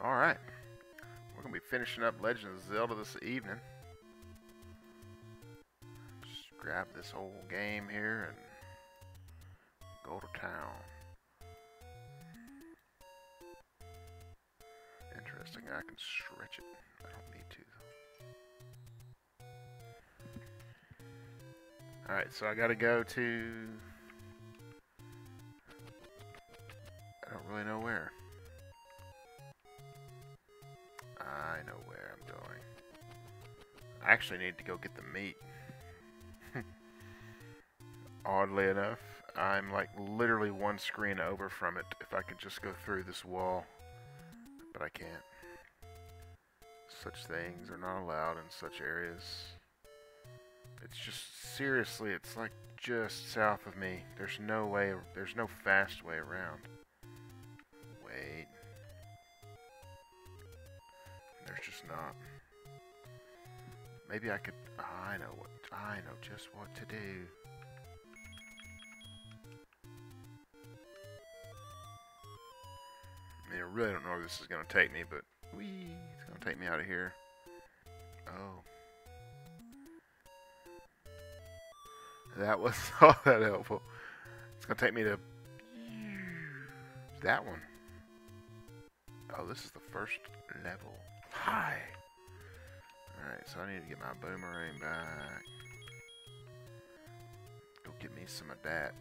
Alright. We're going to be finishing up Legend of Zelda this evening. Just grab this whole game here and go to town. Interesting, I can stretch it. I don't need to. Alright, so I gotta go to... I don't really know where. I know where I'm going. I actually need to go get the meat. Oddly enough, I'm like literally one screen over from it if I could just go through this wall. But I can't. Such things are not allowed in such areas. It's just, seriously, it's like just south of me. There's no way, there's no fast way around. Not. Maybe I could, I know what, I know just what to do. I mean, I really don't know where this is going to take me, but wee, it's going to take me out of here. Oh. That was all that helpful. It's going to take me to that one. Oh, this is the first level. Hi. Alright, so I need to get my boomerang back. Go get me some of that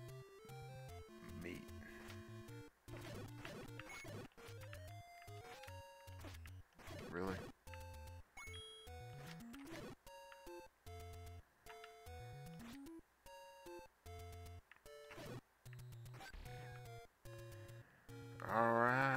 meat. Really? Alright.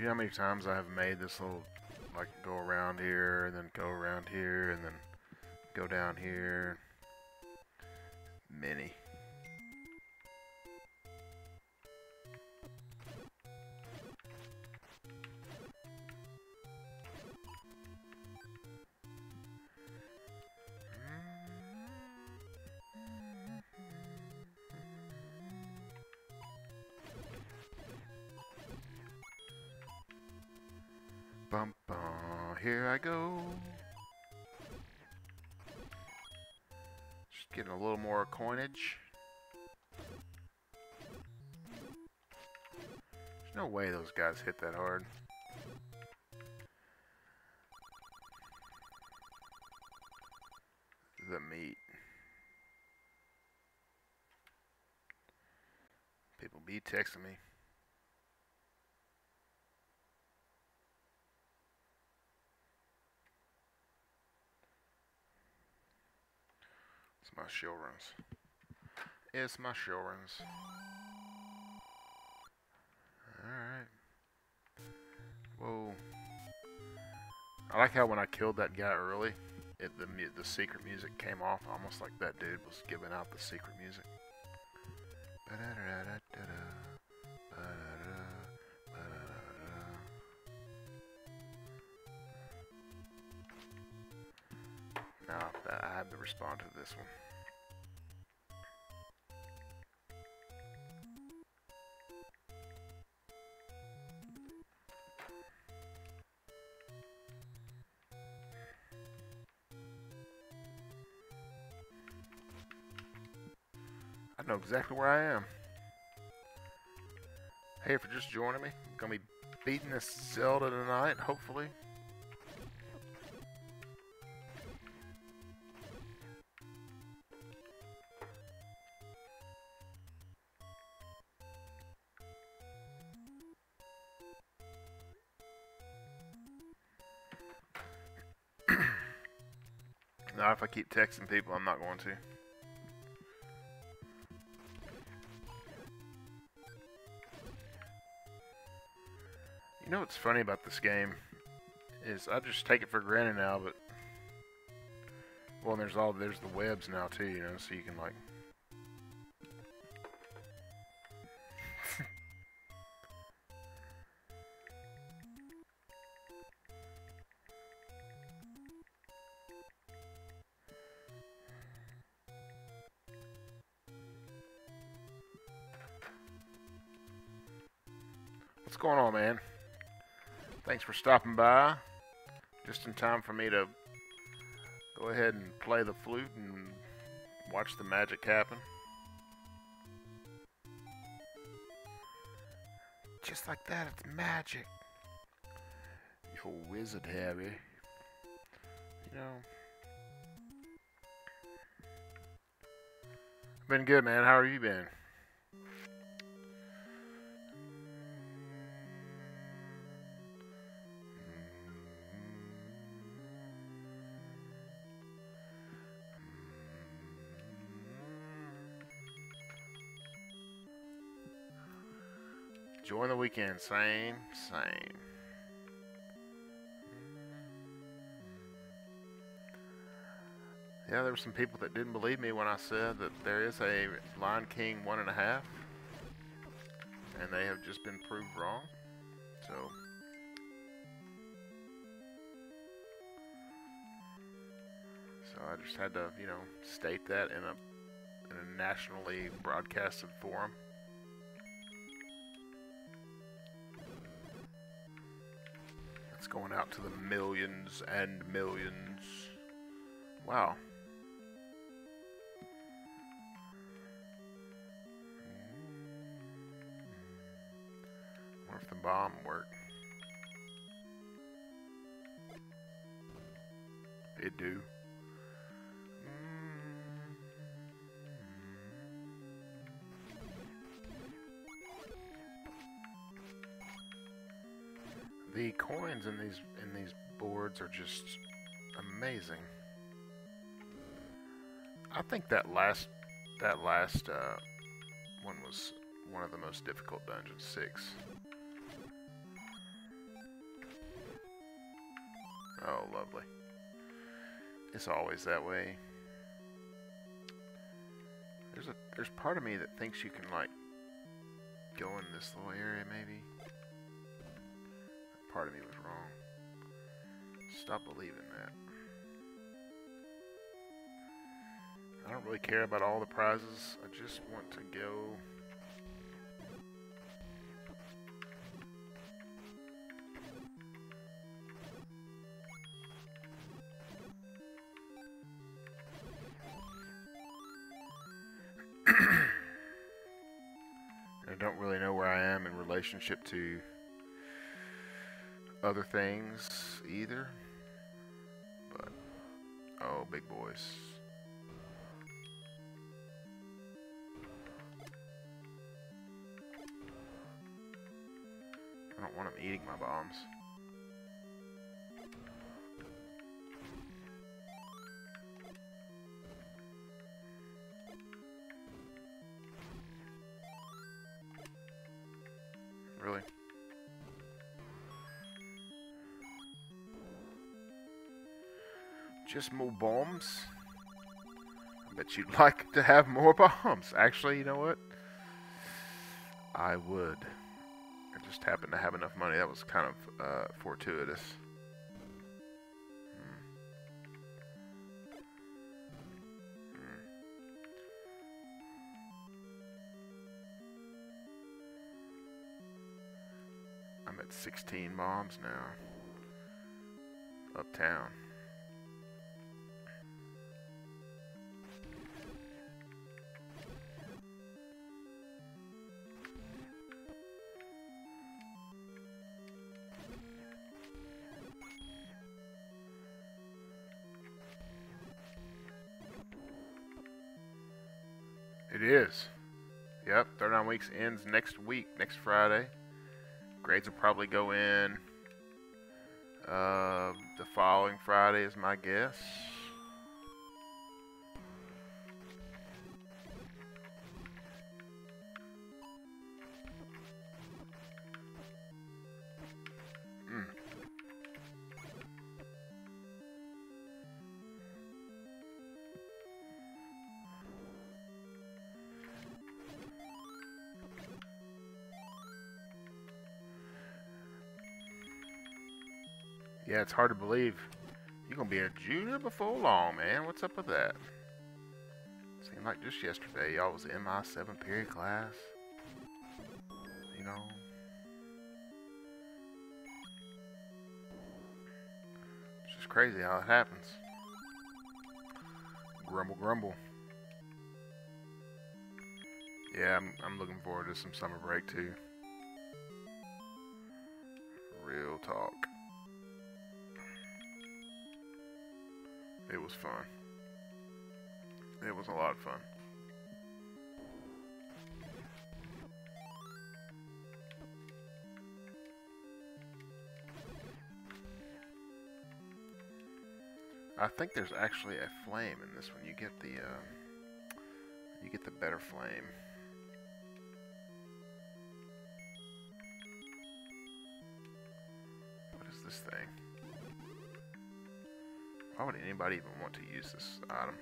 You know how many times I have made this little, like, go around here, and then go around here, and then go down here? Many. There's no way those guys hit that hard. The meat. People be texting me. It's my runs. It's my shield runs. Alright. Whoa. I like how when I killed that guy early, it, the the secret music came off almost like that dude was giving out the secret music. Now I have to respond to this one. Exactly where I am. Hey, if you're just joining me, I'm gonna be beating this Zelda tonight, hopefully. Now, if I keep texting people, I'm not going to. You know what's funny about this game is I just take it for granted now, but well, there's all there's the webs now too, you know, so you can like. For stopping by. Just in time for me to go ahead and play the flute and watch the magic happen. Just like that, it's magic. You're a wizard Harry. You know. Been good, man. How have you been? Join the weekend. Same, same. Yeah, there were some people that didn't believe me when I said that there is a Lion King one and a half. And they have just been proved wrong. So. So I just had to, you know, state that in a in a nationally broadcasted forum. Going out to the millions and millions. Wow. What if the bomb worked? It do. Coins in these in these boards are just amazing. I think that last that last uh, one was one of the most difficult dungeons, six. Oh, lovely. It's always that way. There's a there's part of me that thinks you can like go in this little area maybe part of me was wrong. Stop believing that. I don't really care about all the prizes. I just want to go... I don't really know where I am in relationship to other things either. But, oh, big boys. I don't want them eating my bombs. Just more bombs? I bet you'd like to have more bombs. Actually, you know what? I would. I just happened to have enough money. That was kind of uh, fortuitous. Hmm. Hmm. I'm at 16 bombs now. Uptown. Weeks ends next week, next Friday. Grades will probably go in uh, the following Friday is my guess. Yeah, it's hard to believe. You're going to be a junior before long, man. What's up with that? Seemed like just yesterday y'all was in my seventh period class. You know. It's just crazy how it happens. Grumble, grumble. Yeah, I'm, I'm looking forward to some summer break too. Real talk. It was fun. It was a lot of fun. I think there's actually a flame in this one. You get the, uh, you get the better flame. Would anybody even want to use this item?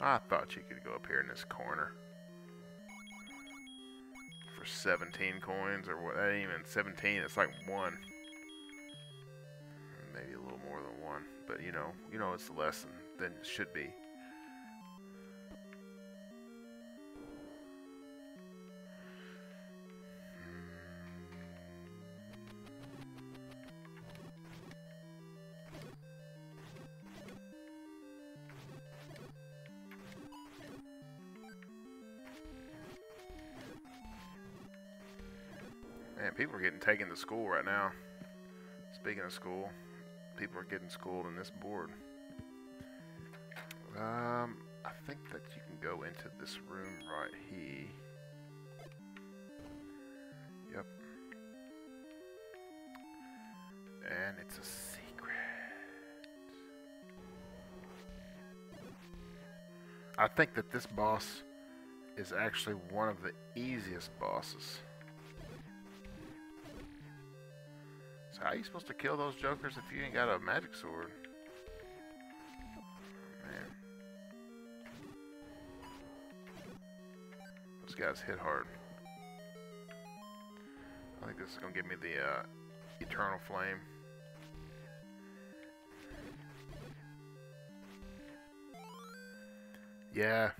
I thought you could go up here in this corner for 17 coins, or what? That ain't even 17. It's like one, maybe a little more than one. But you know, you know, it's less than, than it should be. Taken to school right now. Speaking of school, people are getting schooled in this board. Um, I think that you can go into this room right here. Yep. And it's a secret. I think that this boss is actually one of the easiest bosses. How are you supposed to kill those jokers if you ain't got a magic sword? Man. Those guys hit hard. I think this is going to give me the uh, Eternal Flame. Yeah.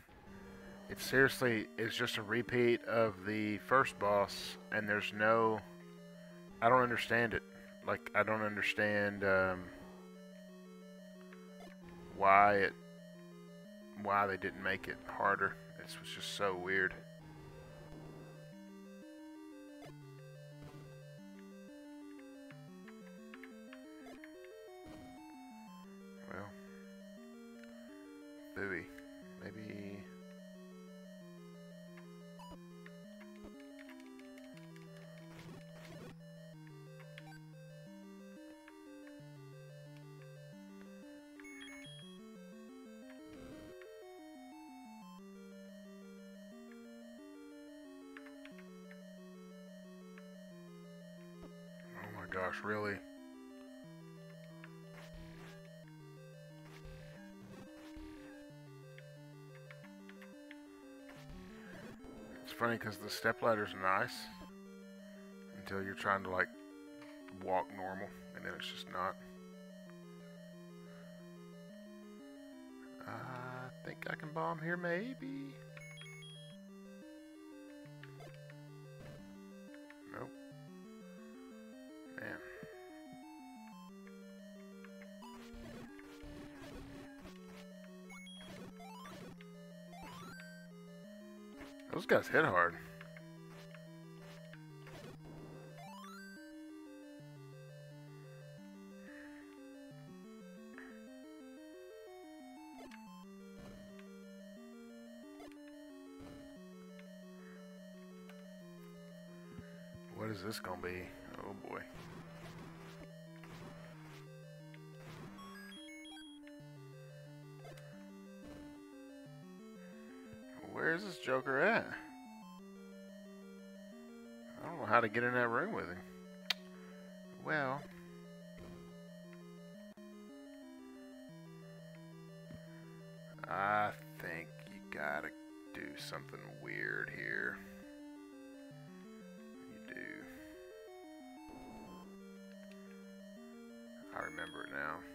It seriously is just a repeat of the first boss, and there's no... I don't understand it like I don't understand um, why it why they didn't make it harder. This was just so weird. Really? It's funny because the step ladder's nice until you're trying to like walk normal and then it's just not. I think I can bomb here maybe. Those guys hit hard. How to get in that room with him. Well... I think you gotta do something weird here. You do. I remember it now.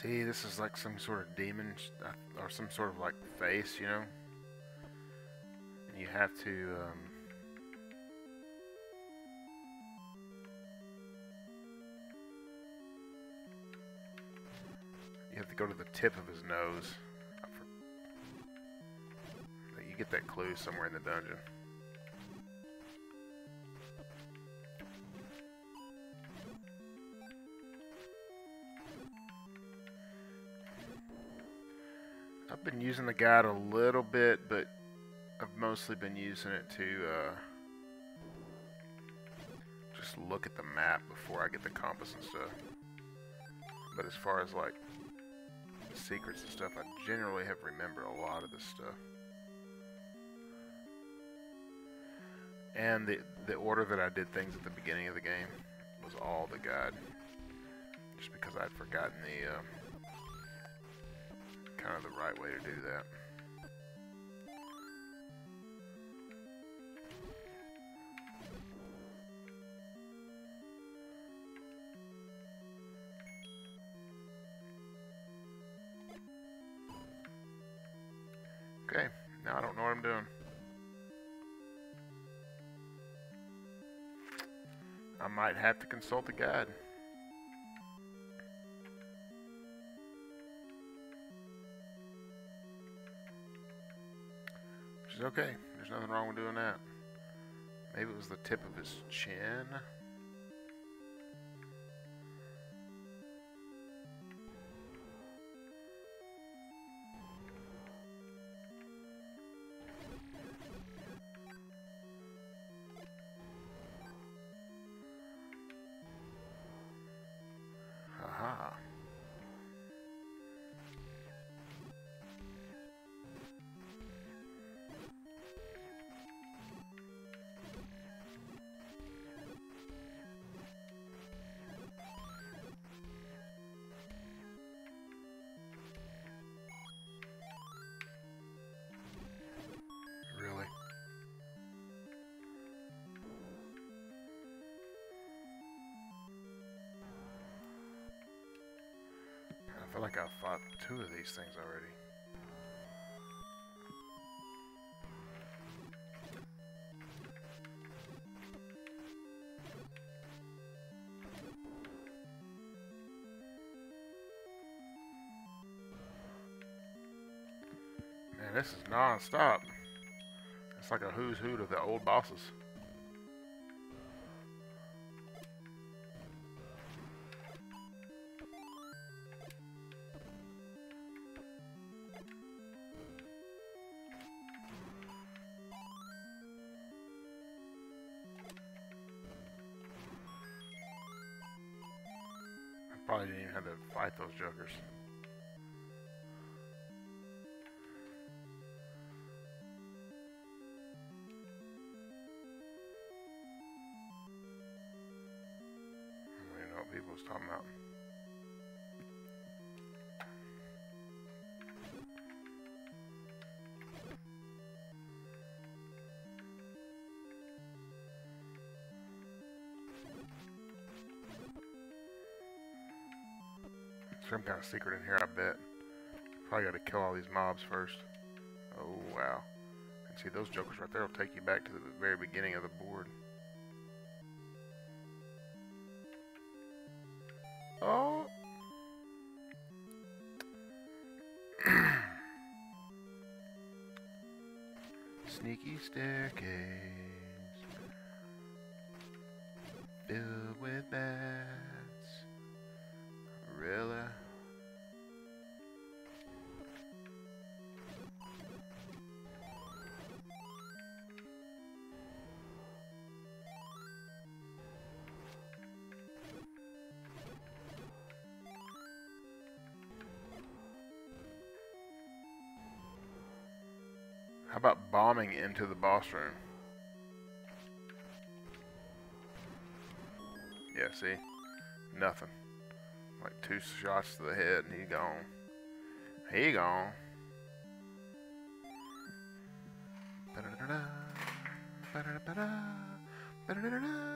See, this is like some sort of demon uh, or some sort of like face, you know? You have to, um, You have to go to the tip of his nose. You get that clue somewhere in the dungeon. I've been using the guide a little bit, but I've mostly been using it to uh, just look at the map before I get the compass and stuff. But as far as like the secrets and stuff, I generally have remembered a lot of this stuff. And the, the order that I did things at the beginning of the game was all the guide. Just because I'd forgotten the, uh, kind of the right way to do that. Okay, now I don't know what I'm doing. I might have to consult the guide. Is okay. There's nothing wrong with doing that. Maybe it was the tip of his chin. Like I've fought two of these things already. Man, this is non-stop. It's like a who's who of the old bosses. Jokers. Some kind of secret in here, I bet. Probably got to kill all these mobs first. Oh, wow. And see, those jokers right there will take you back to the very beginning of the board. Bombing into the boss room? Yeah, see? Nothing. Like two shots to the head and he gone. He gone. Ba -da -da -da, ba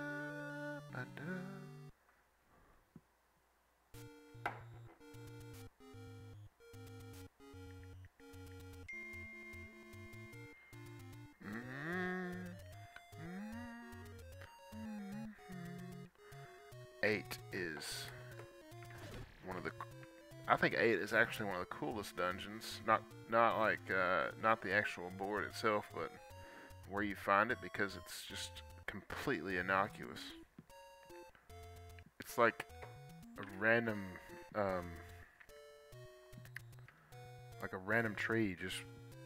think eight is actually one of the coolest dungeons. Not not like uh, not the actual board itself, but where you find it because it's just completely innocuous. It's like a random, um, like a random tree. You just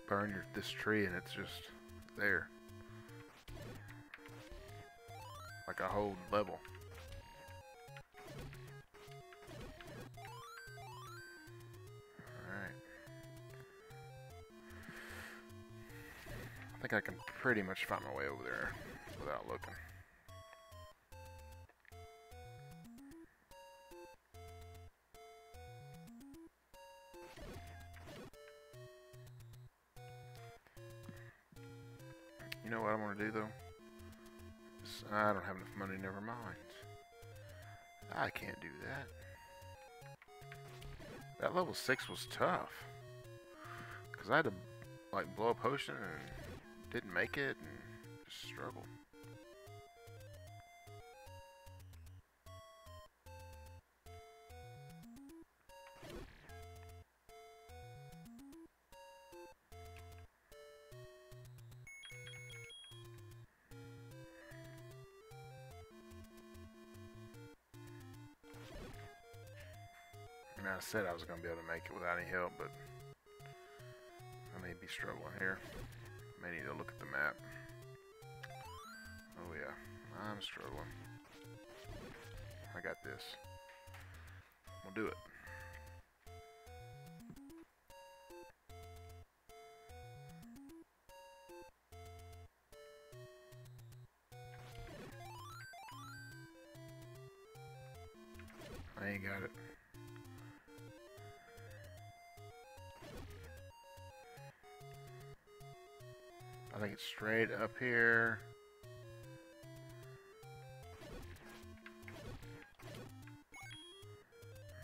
burn your, this tree and it's just there. Like a whole level. Think I can pretty much find my way over there without looking. You know what I want to do though? I don't have enough money, never mind. I can't do that. That level 6 was tough. Because I had to like blow a potion and didn't make it and just struggled. And I said I was going to be able to make it without any help, but I may be struggling here. May need to look at the map. Oh yeah, I'm struggling. I got this. We'll do it. I ain't got it. I think it's straight up here.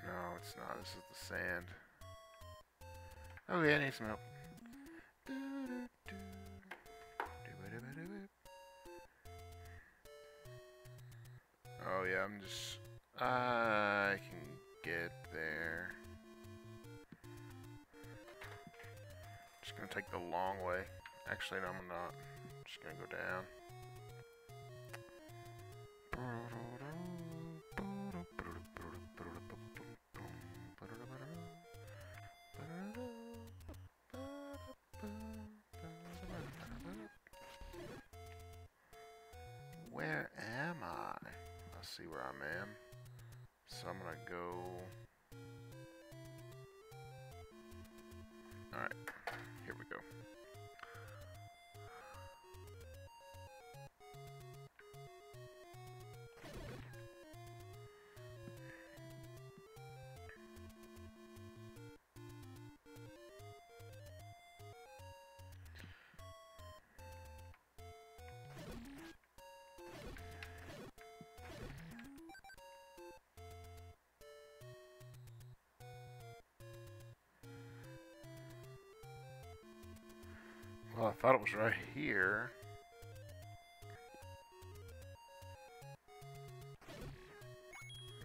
No, it's not. This is the sand. Yeah, I need some help. Actually, no, I'm not. I'm just gonna go down. Where am I? I see where I am. So I'm gonna go. Well, I thought it was right here.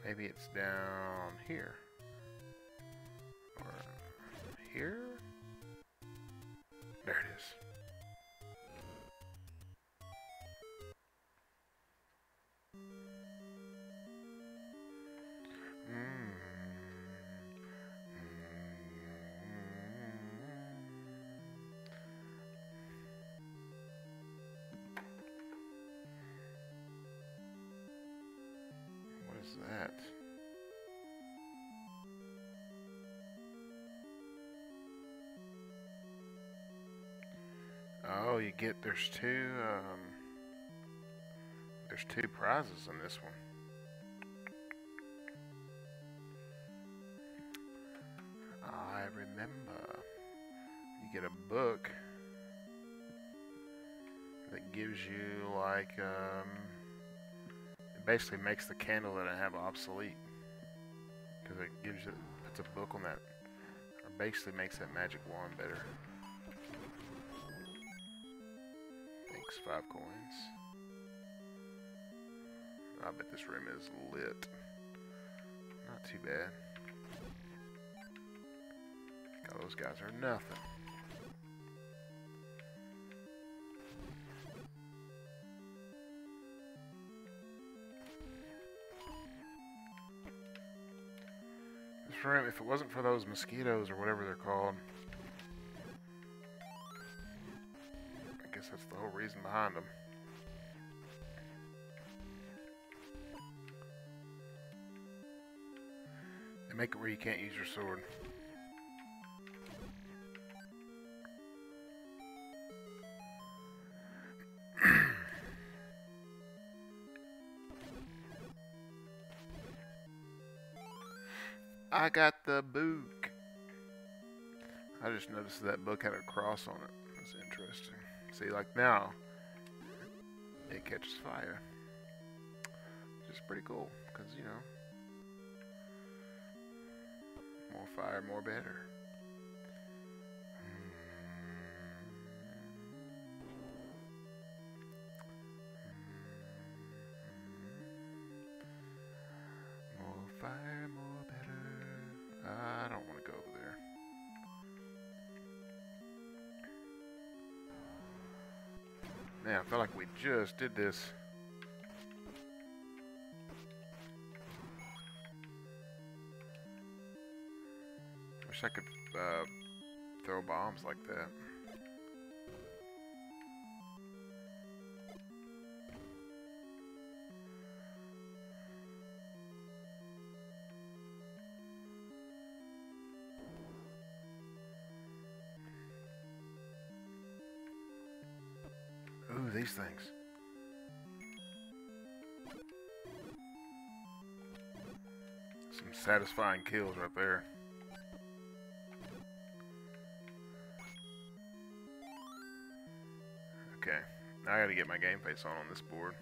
Maybe it's down here. You get there's two um there's two prizes in this one. I remember. You get a book that gives you like um it basically makes the candle that I have obsolete because it gives you it's a book on that or basically makes that magic wand better. Five coins. I bet this room is lit. Not too bad. God, those guys are nothing. This room, if it wasn't for those mosquitoes or whatever they're called, behind them. They make it where you can't use your sword. I got the book. I just noticed that book had a cross on it. That's interesting. See, like now, it catches fire. Which is pretty cool, because, you know, more fire, more better. More fire, more better. I don't want Man, I felt like we just did this. Wish I could uh, throw bombs like that. Things. Some satisfying kills right there. Okay, now I gotta get my game face on on this board.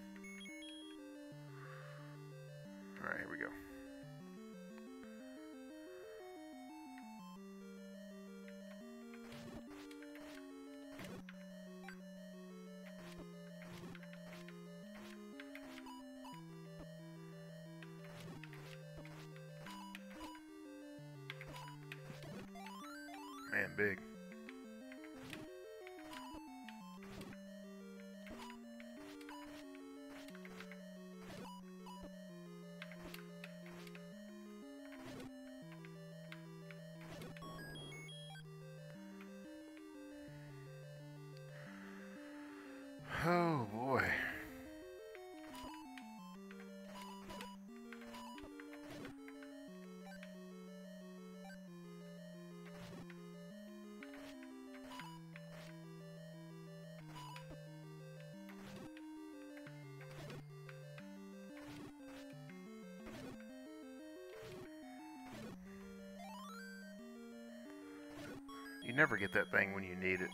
Never get that thing when you need it.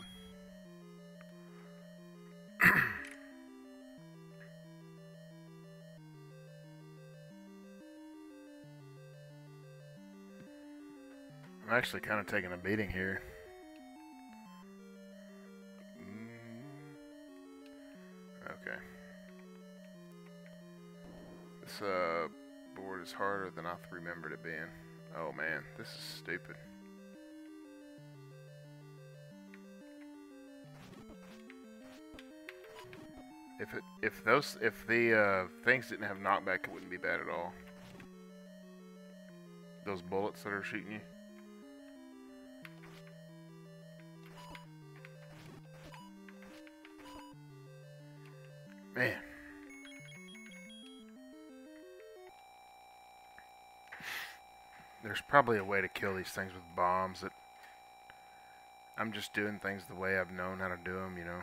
I'm actually kind of taking a beating here. Mm. Okay. This uh, board is harder than I remembered it being. Oh man, this is stupid. If it, if those, if the uh, things didn't have knockback, it wouldn't be bad at all. Those bullets that are shooting you. Man. There's probably a way to kill these things with bombs that I'm just doing things the way I've known how to do them, you know.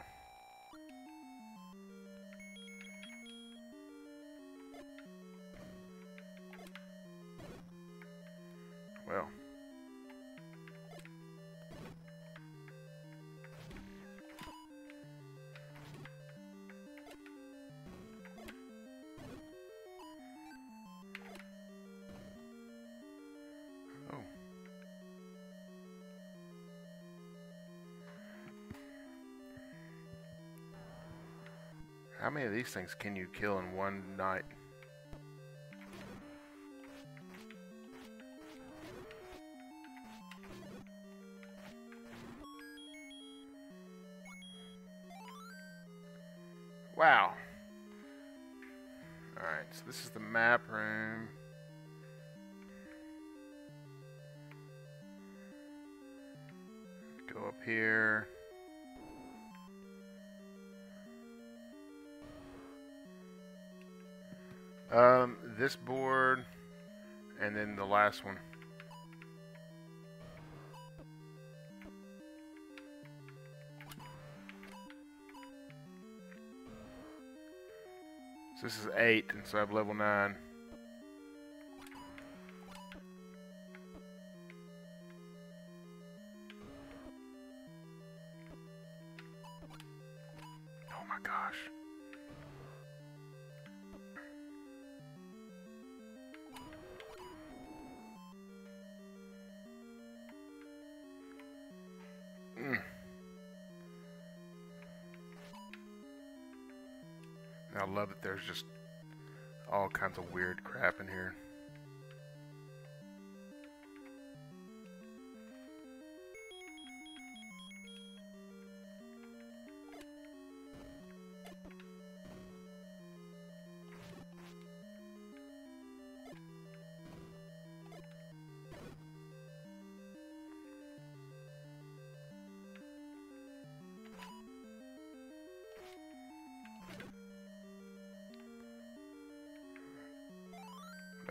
Many of these things can you kill in one night? Last one. So this is 8, and so I have level 9. There's just all kinds of weird crap in here.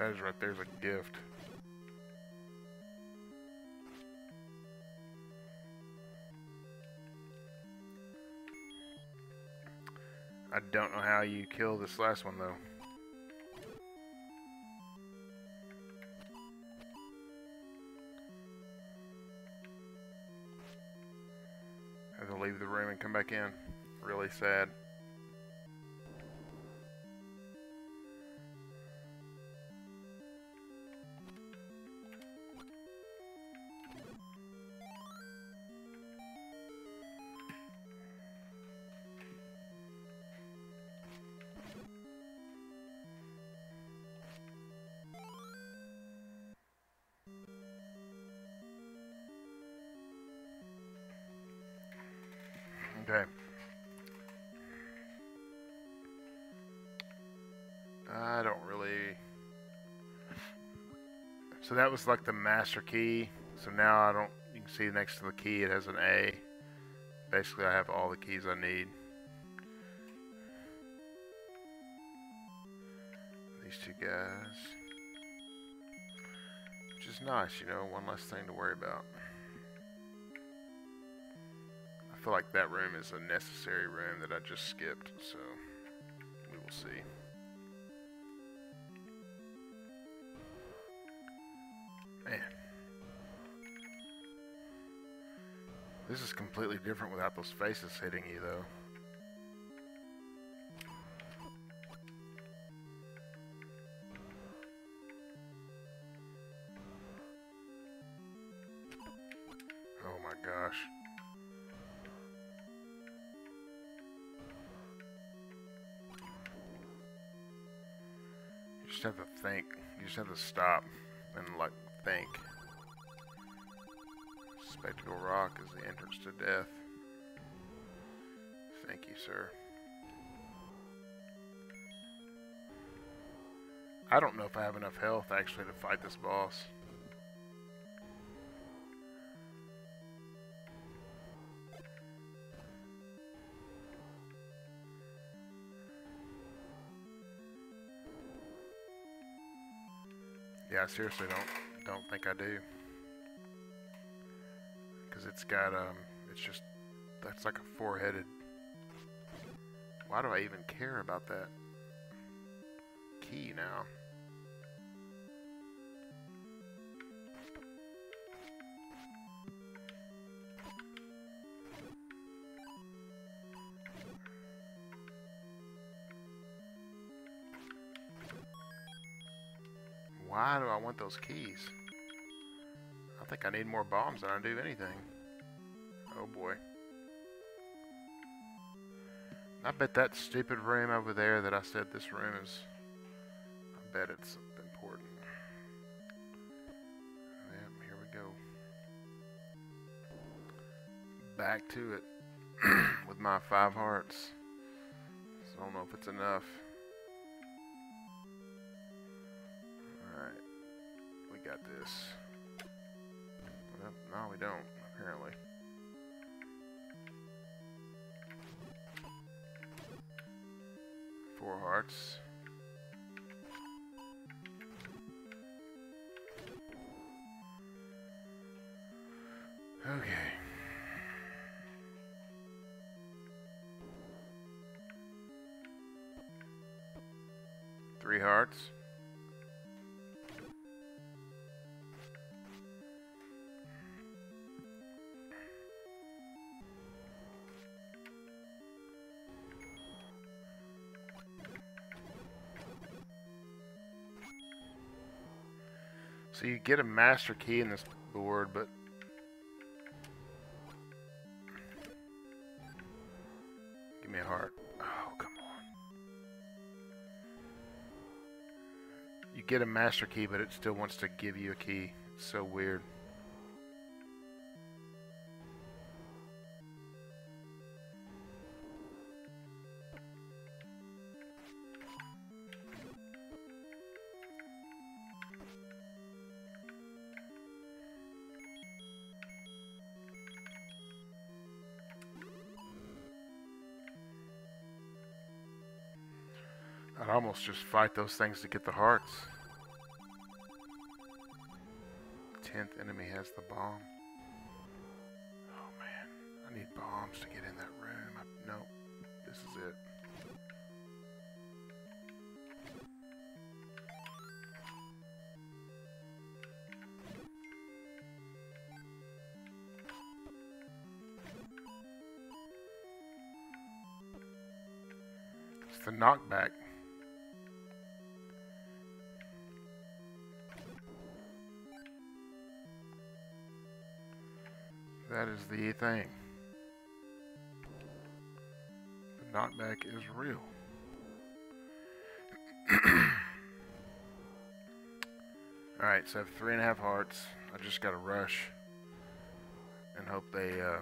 Is right there's a gift. I don't know how you kill this last one though. Have to leave the room and come back in. Really sad. So that was like the master key. So now I don't... You can see next to the key it has an A. Basically I have all the keys I need. These two guys. Which is nice, you know, one less thing to worry about. I feel like that room is a necessary room that I just skipped, so we will see. This is completely different without those faces hitting you, though. Oh my gosh. You just have to think. You just have to stop and like think. Spectacle Rock is the entrance to death. Thank you, sir. I don't know if I have enough health actually to fight this boss. Yeah, I seriously don't don't think I do. It's got um it's just that's like a four-headed Why do I even care about that key now? Why do I want those keys? I think I need more bombs than I do anything. Oh boy. I bet that stupid room over there that I said this room is... I bet it's important. Yep, here we go. Back to it with my five hearts. So I don't know if it's enough. Alright. We got this. Well, no, we don't, apparently. Four hearts. Okay. Three hearts. So you get a master key in this board, but give me a heart. Oh, come on. You get a master key, but it still wants to give you a key. It's so weird. Almost just fight those things to get the hearts. Tenth enemy has the bomb. Oh man, I need bombs to get in that room. I, nope, this is it. It's the knockback. Is the thing. The knockback is real. Alright, so I have three and a half hearts. I just gotta rush and hope they, uh,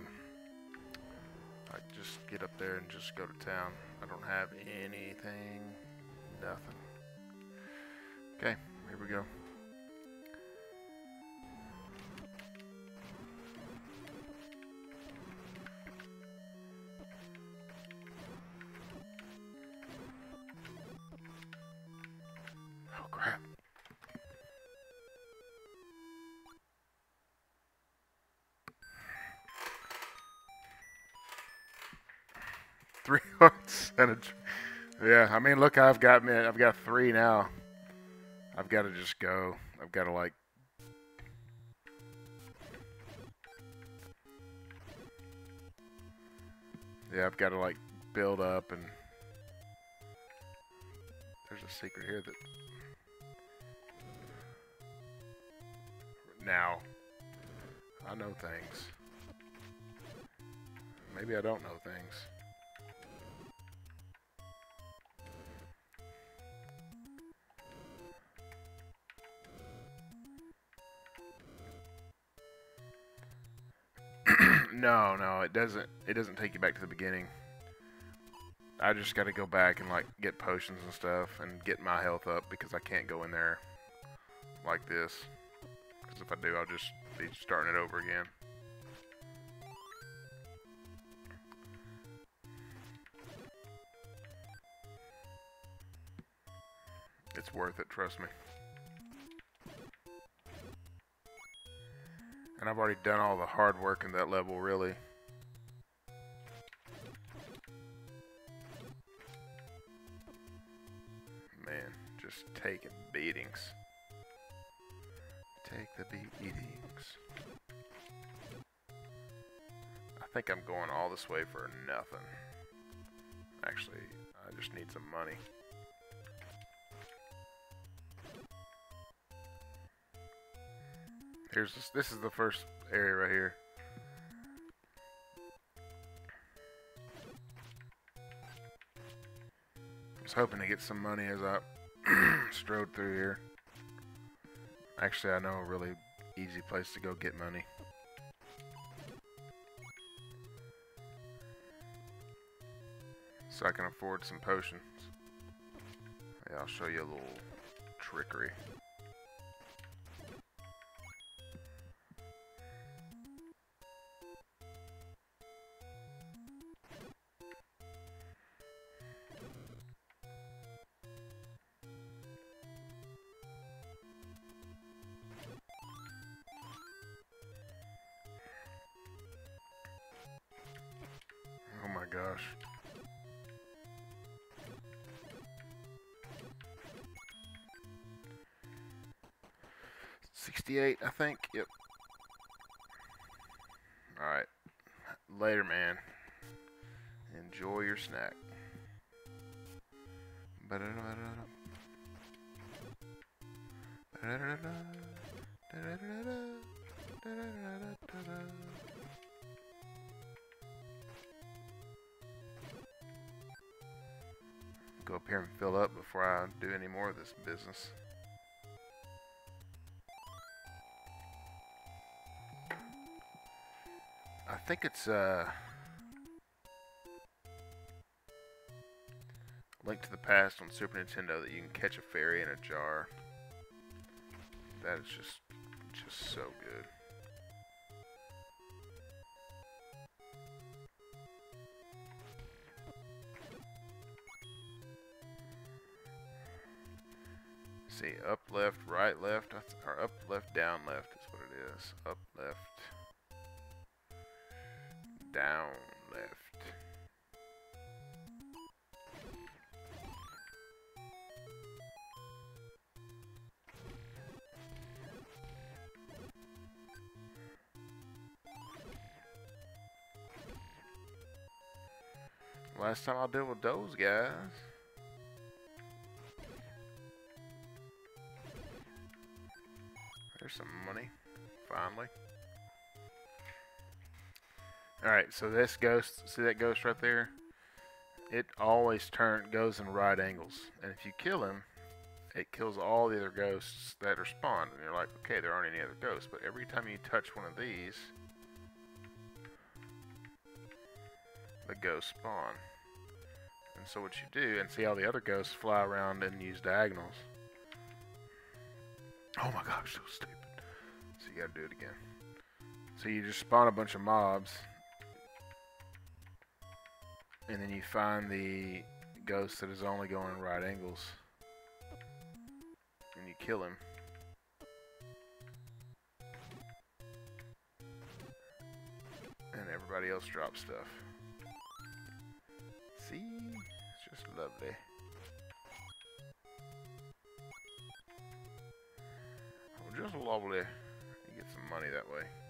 I just get up there and just go to town. I don't have anything, nothing. Okay, here we go. Three hearts and a. Yeah, I mean, look, I've got me. I've got three now. I've got to just go. I've got to like. Yeah, I've got to like build up and. There's a secret here that. Now. I know things. Maybe I don't know things. No, no, it doesn't. It doesn't take you back to the beginning. I just got to go back and like get potions and stuff and get my health up because I can't go in there like this. Because if I do, I'll just be starting it over again. It's worth it, trust me. And I've already done all the hard work in that level, really. Man, just taking beatings. Take the beatings. I think I'm going all this way for nothing. Actually, I just need some money. This, this is the first area right here. I was hoping to get some money as I strode through here. Actually, I know a really easy place to go get money. so I can afford some potions. Yeah, I'll show you a little trickery. Go up here and fill up before I do any more of this business. I think it's uh Link to the Past on Super Nintendo that you can catch a fairy in a jar. That is just just so good. See, up, left, right, left, or up, left, down, left is what it is. Up, left, down, left. Last time I dealt with those guys. Alright, so this ghost, see that ghost right there? It always turn goes in right angles. And if you kill him, it kills all the other ghosts that are spawned. And you're like, okay, there aren't any other ghosts. But every time you touch one of these, the ghosts spawn. And so what you do, and see how the other ghosts fly around and use diagonals. Oh my gosh, so stupid. So you gotta do it again. So you just spawn a bunch of mobs. And then you find the ghost that is only going in right angles. And you kill him. And everybody else drops stuff. See? It's just lovely. Just lovely. You get some money that way.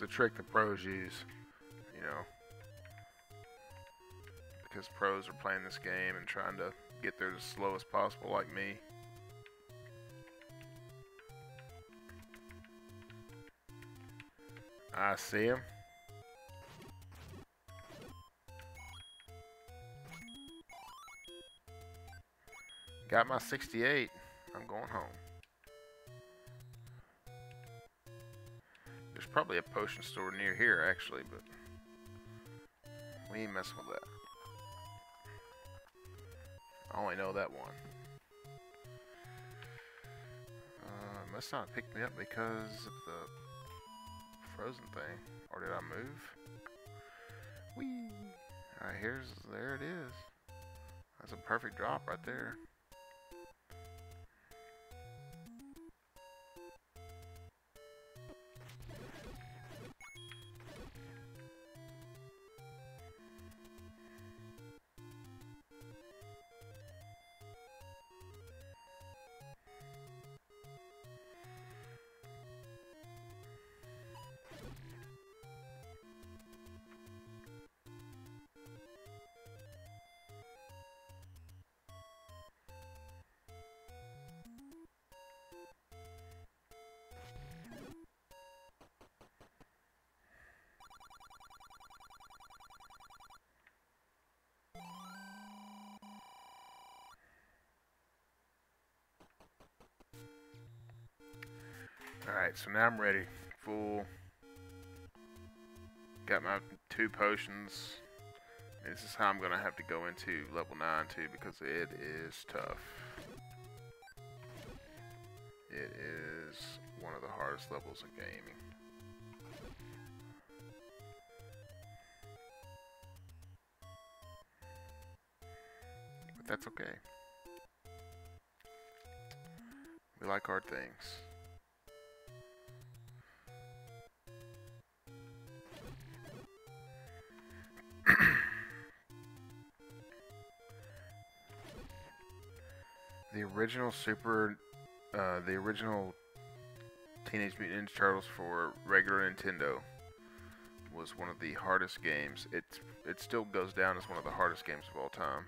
It's a trick the pros use, you know. Because pros are playing this game and trying to get there as slow as possible like me. I see him. Got my 68. I'm going home. Probably a potion store near here, actually, but we ain't messing with that. I only know that one. Uh, must not have picked me up because of the frozen thing. Or did I move? Whee! Alright, here's, there it is. That's a perfect drop right there. Alright, so now I'm ready. Full. Got my two potions. This is how I'm going to have to go into level 9 too because it is tough. It is one of the hardest levels of gaming. But that's okay. We like hard things. Original Super, uh, the original Teenage Mutant Ninja Turtles for regular Nintendo was one of the hardest games. It it still goes down as one of the hardest games of all time.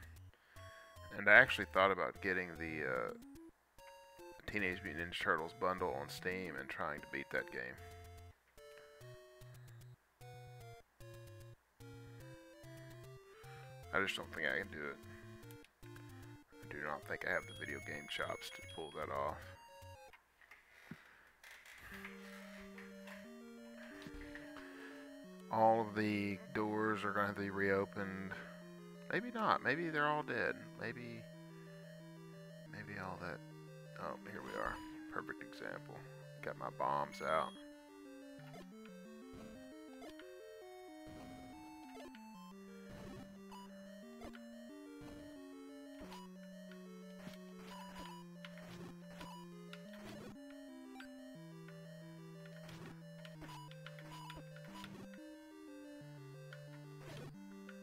And I actually thought about getting the uh, Teenage Mutant Ninja Turtles bundle on Steam and trying to beat that game. I just don't think I can do it do not think I have the video game chops to pull that off. All of the doors are going to be reopened. Maybe not. Maybe they're all dead. Maybe, maybe all that. Oh, here we are. Perfect example. Got my bombs out.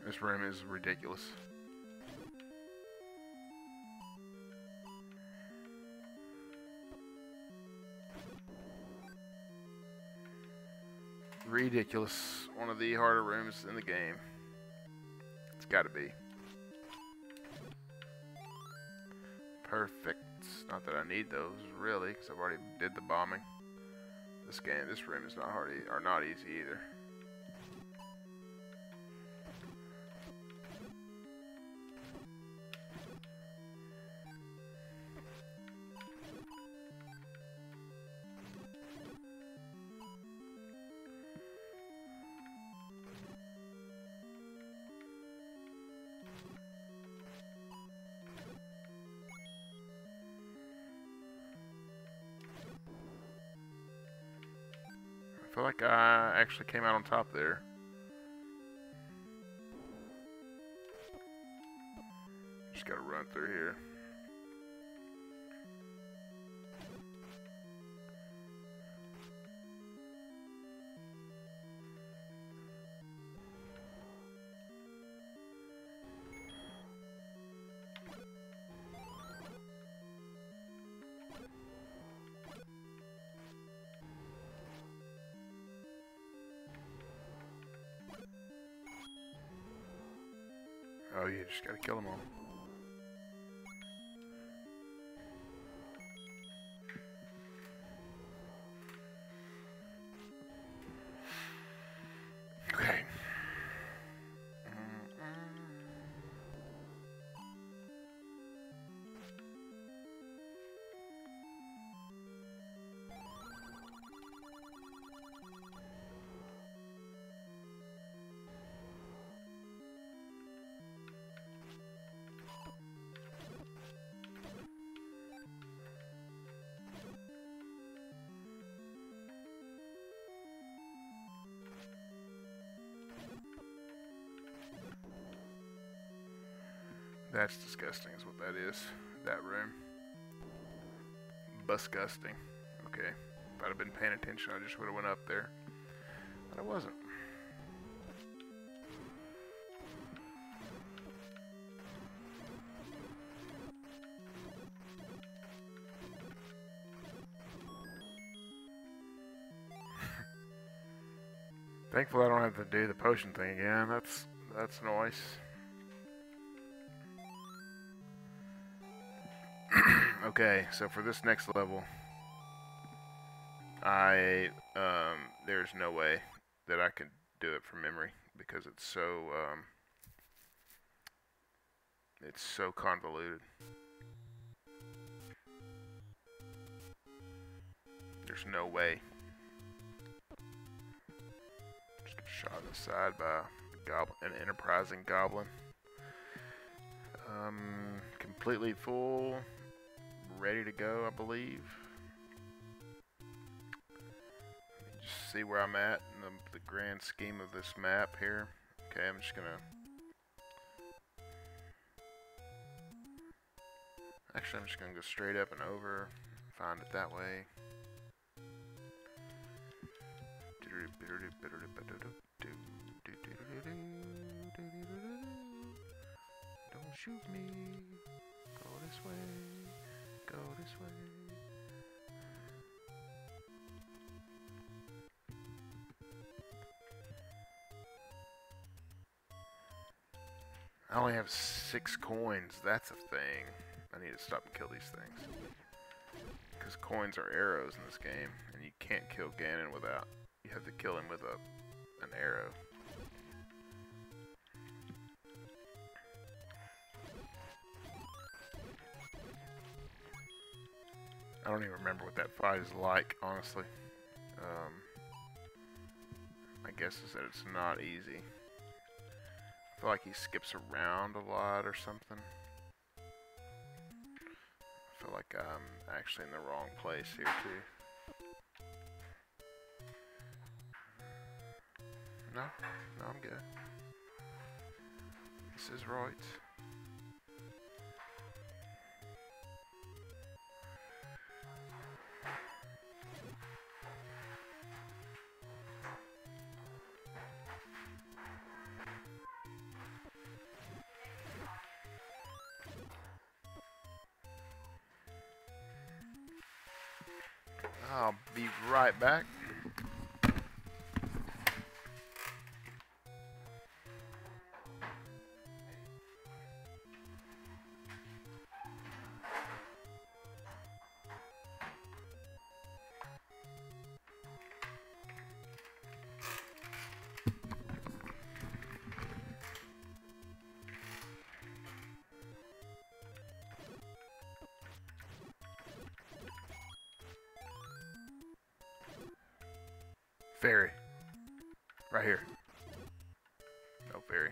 This room is ridiculous. Ridiculous. One of the harder rooms in the game. It's gotta be. Perfect. Not that I need those, really, because I've already did the bombing. This game, this room is not hard, e or not easy either. Actually came out on top there. Just gotta run through here. Gotta kill them all. That's disgusting is what that is. That room. Busgusting. Okay. If I'd have been paying attention, I just would have went up there. But I wasn't. Thankfully I don't have to do the potion thing again. That's that's nice. Okay, so for this next level, I, um, there's no way that I can do it from memory because it's so, um, it's so convoluted. There's no way. Just get shot in the side by goblin, an enterprising goblin. Um, completely full, ready to go, I believe. Just see where I'm at in the, the grand scheme of this map here. Okay, I'm just gonna Actually, I'm just to go straight up and over, find it that way. Don't shoot me. Go this way. Go this way. I only have six coins. That's a thing. I need to stop and kill these things. Because coins are arrows in this game, and you can't kill Ganon without... You have to kill him with a an arrow. I don't even remember what that fight is like, honestly. Um, my guess is that it's not easy. I feel like he skips around a lot or something I feel like I'm actually in the wrong place here too. No, no, I'm good. This is right. I'll be right back. No fairy.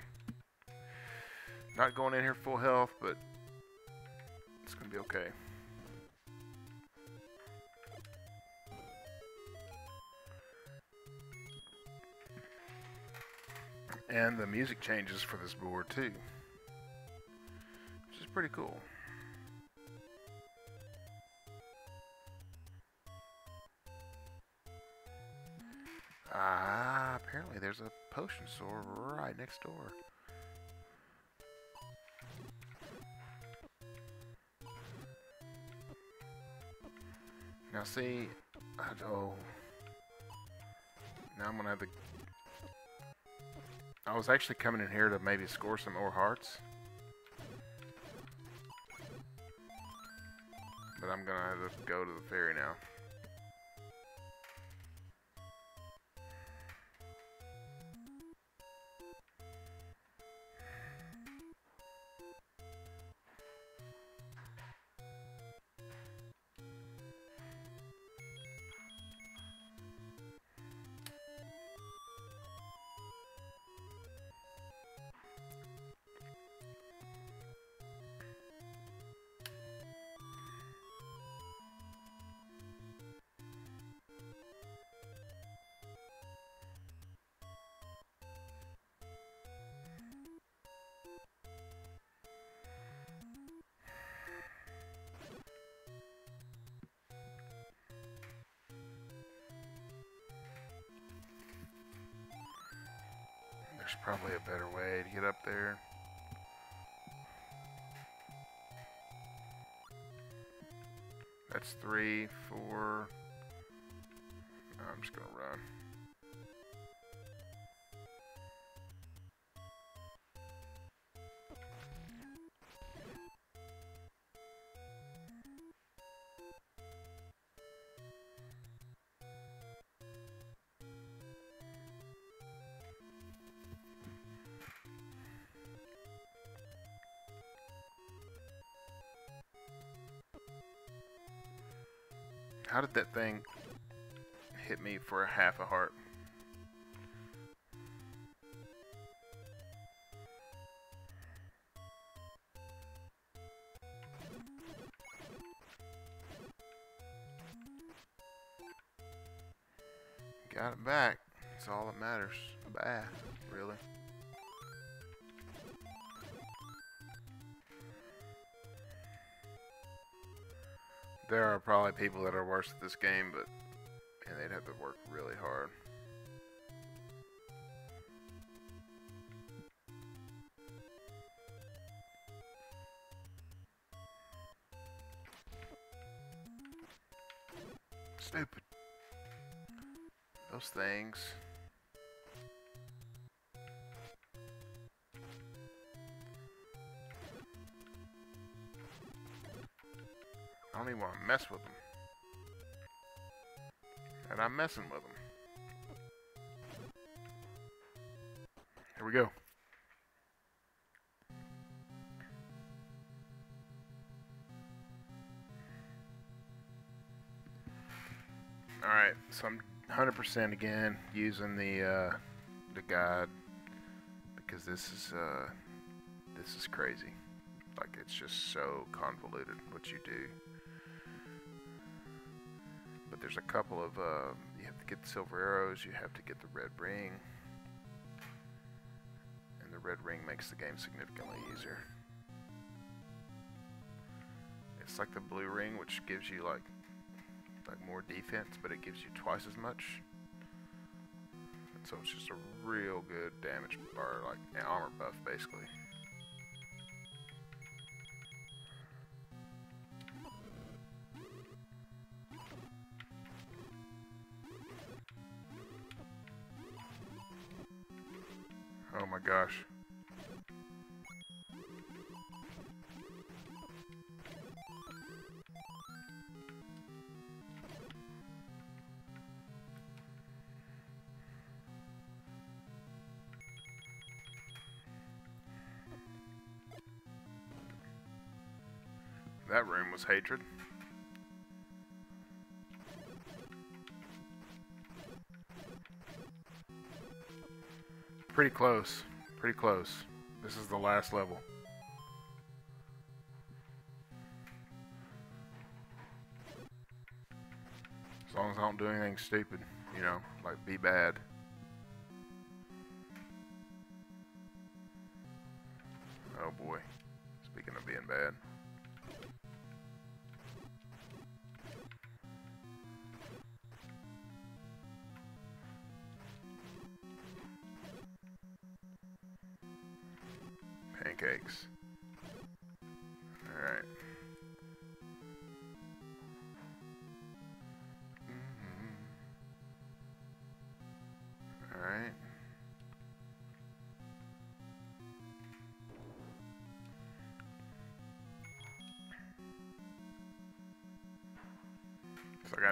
Not going in here full health, but it's going to be okay. And the music changes for this board too. Which is pretty cool. Ah, apparently there's a potion store right next door. Now see, I oh, now I'm gonna have to. I was actually coming in here to maybe score some more hearts. But I'm gonna have to go to the fairy now. Three, How did that thing hit me for a half a heart? People that are worse at this game, but and they'd have to work really hard. Stupid. Those things. I don't even want to mess with them. And I'm messing with them. Here we go. Alright, so I'm 100% again using the uh, the guide because this is uh, this is crazy. Like it's just so convoluted what you do. There's a couple of uh, you have to get the silver arrows, you have to get the red ring, and the red ring makes the game significantly easier. It's like the blue ring, which gives you like like more defense, but it gives you twice as much. And so it's just a real good damage bar, like an armor buff, basically. Was hatred. Pretty close. Pretty close. This is the last level. As long as I don't do anything stupid, you know, like be bad.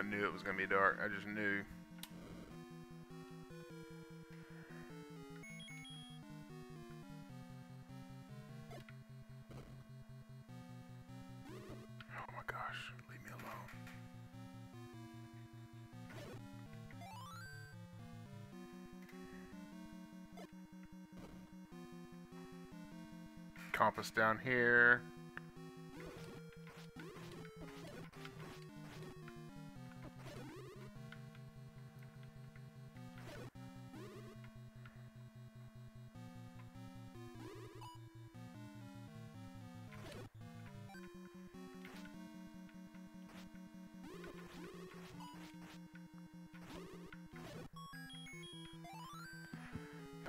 Knew it was gonna be dark. I just knew. Oh my gosh, leave me alone. Compass down here.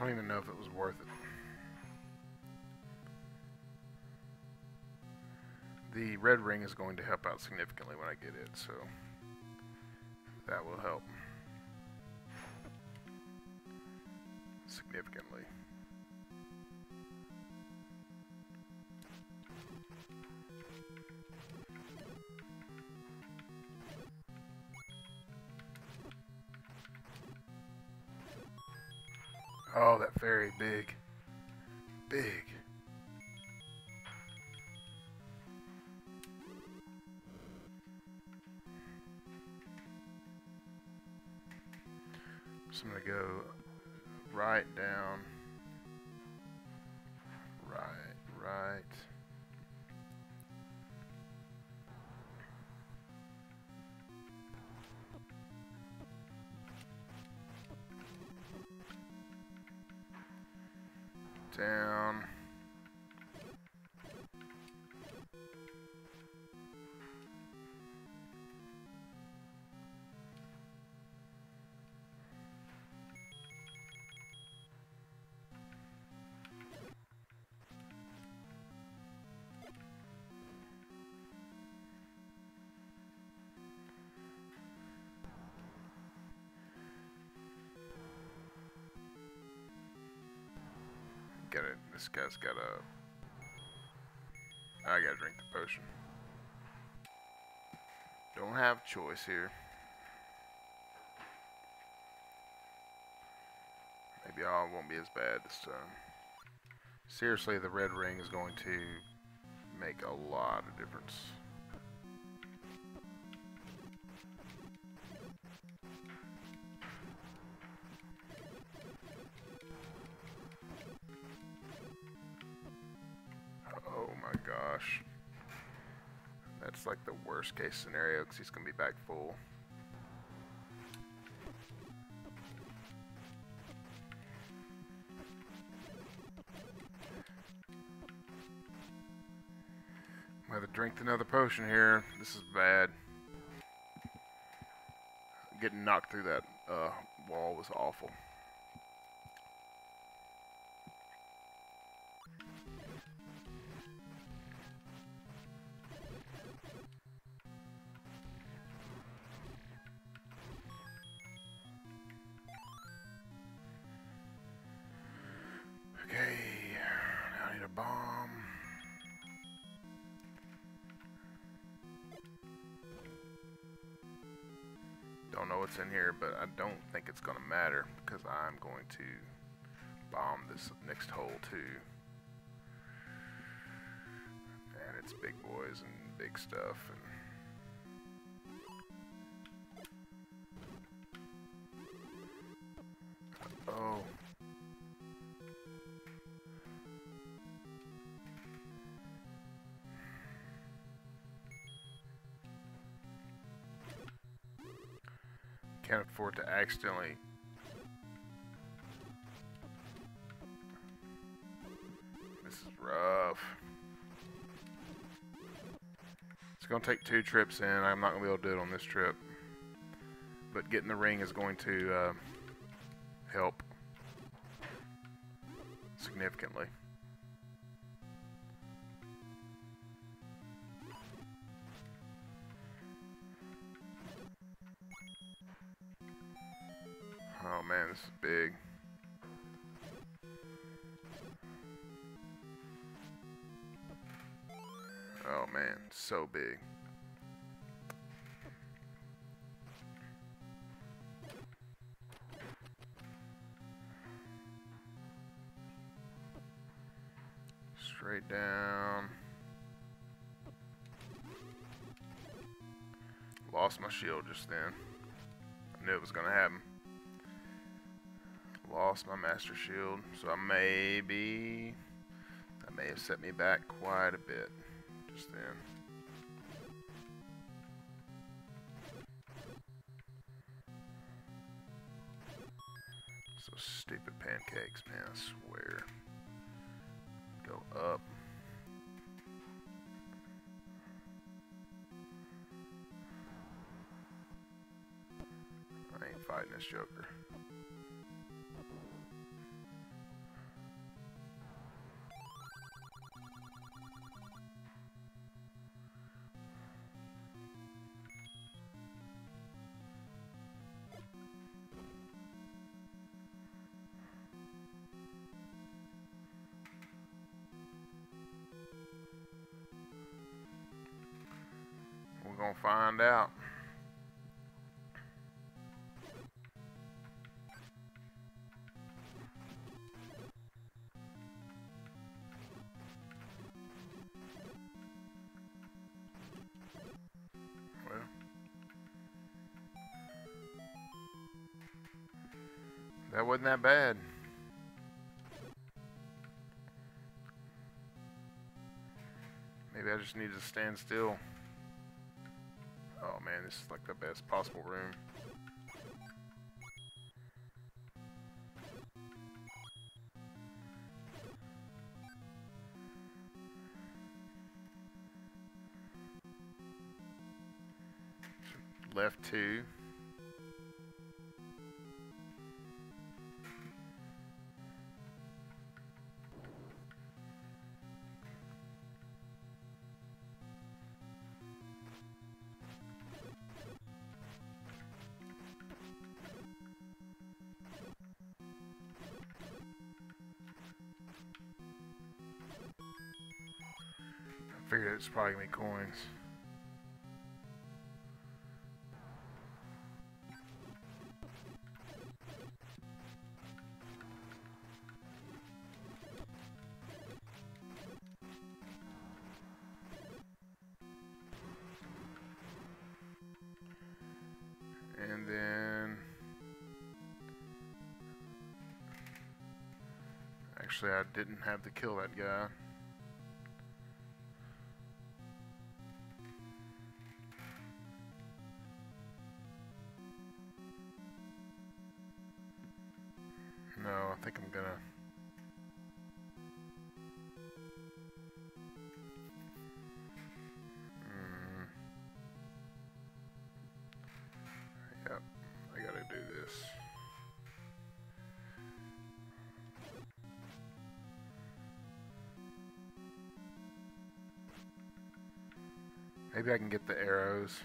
Don't even know if it was worth it. The red ring is going to help out significantly when I get it, so that will help. Significantly. Oh, that fairy, big. Big. Down. This guy's got a. I gotta drink the potion. Don't have choice here. Maybe all won't be as bad this time. Seriously, the red ring is going to make a lot of difference. Worst case scenario because he's going to be back full. I'm going to drink another potion here. This is bad. Getting knocked through that uh, wall was awful. In here, but I don't think it's gonna matter because I'm going to bomb this next hole too. And it's big boys and big stuff and accidentally. This is rough. It's gonna take two trips in. I'm not gonna be able to do it on this trip. But getting the ring is going to uh, help significantly. Big. Oh man, so big. Straight down. Lost my shield just then. I knew it was gonna happen. Lost my master shield, so I may be. That may have set me back quite a bit just then. So stupid pancakes, man, I swear. Go up. I ain't fighting this joker. Gonna find out. Well. That wasn't that bad. Maybe I just need to stand still. Man, this is like the best possible room. It's probably gonna be coins. And then... Actually, I didn't have to kill that guy. Maybe I can get the arrows.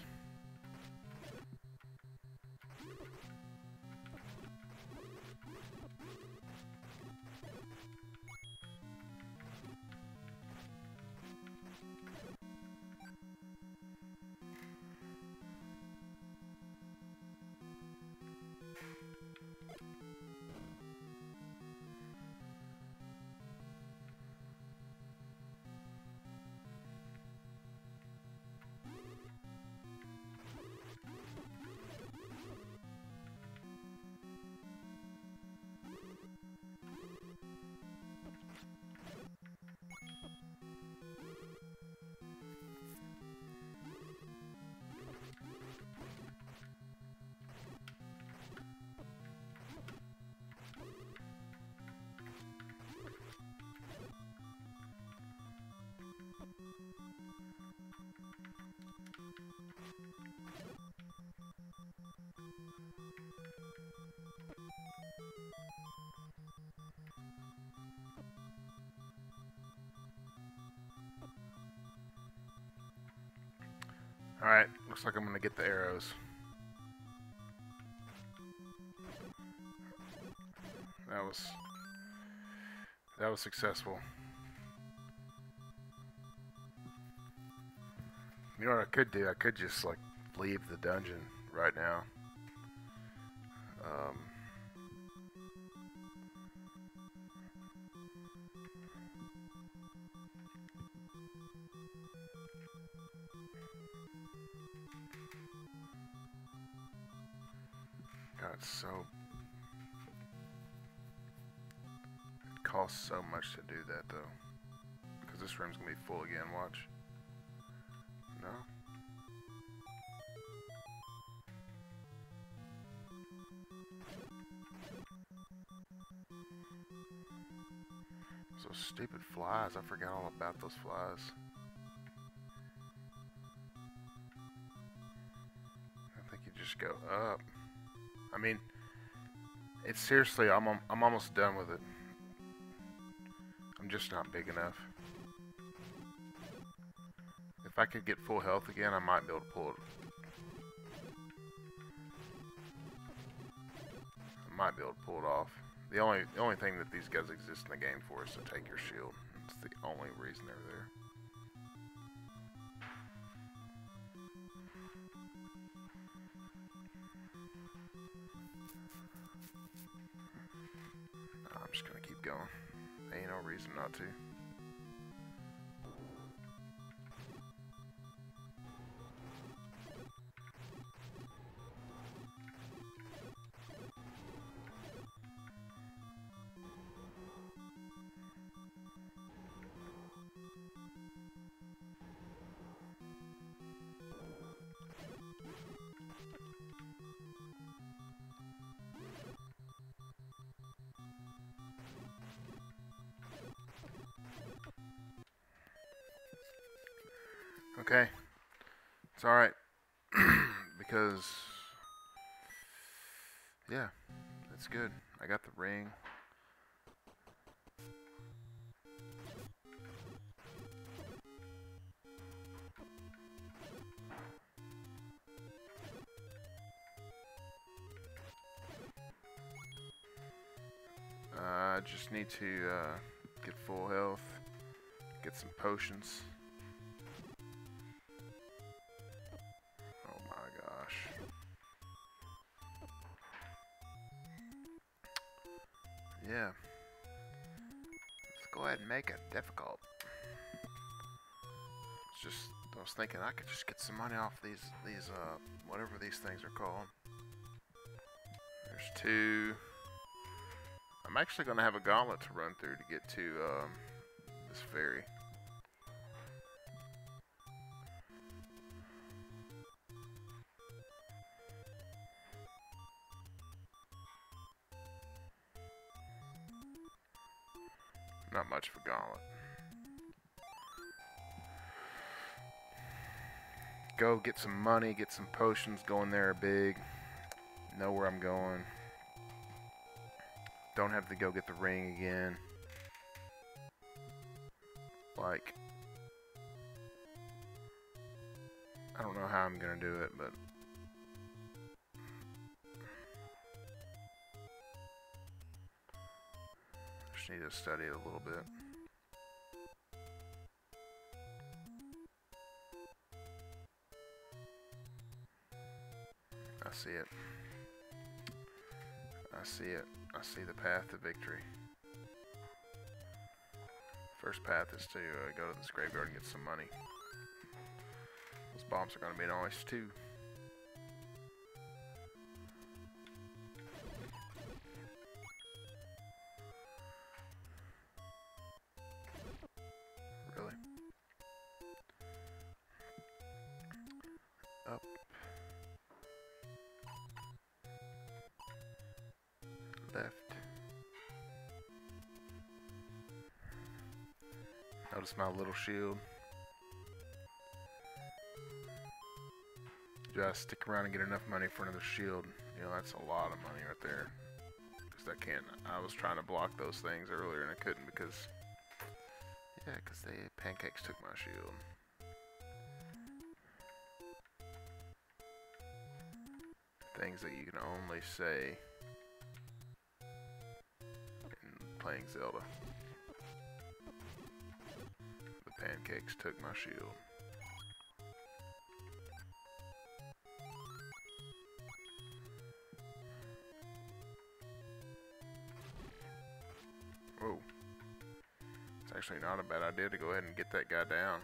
Alright, looks like I'm gonna get the arrows. That was... That was successful. You know what I could do? I could just, like, leave the dungeon right now. Full again, watch. No? So stupid flies, I forgot all about those flies. I think you just go up. I mean, it's seriously, I'm, I'm almost done with it. I'm just not big enough. If I could get full health again, I might be able to pull it. I might be able to pull it off. The only the only thing that these guys exist in the game for is to take your shield. It's the only reason they're there. I'm just gonna keep going. There ain't no reason not to. Okay. It's alright. because, yeah, that's good. I got the ring. Uh, I just need to uh, get full health, get some potions. Yeah. Let's go ahead and make it difficult. It's just, I was thinking I could just get some money off these, these, uh, whatever these things are called. There's two. I'm actually going to have a gauntlet to run through to get to um, this fairy. Get some money, get some potions, going there big, know where I'm going. Don't have to go get the ring again. Like, I don't know how I'm going to do it, but just need to study a little bit. See it. I see it. I see the path to victory. First path is to uh, go to this graveyard and get some money. Those bombs are going to be nice too. Shield. Just stick around and get enough money for another shield. You know, that's a lot of money right there. Because I can't, I was trying to block those things earlier and I couldn't because, yeah, because the pancakes took my shield. Things that you can only say in playing Zelda. Pancakes took my shield. Whoa. It's actually not a bad idea to go ahead and get that guy down.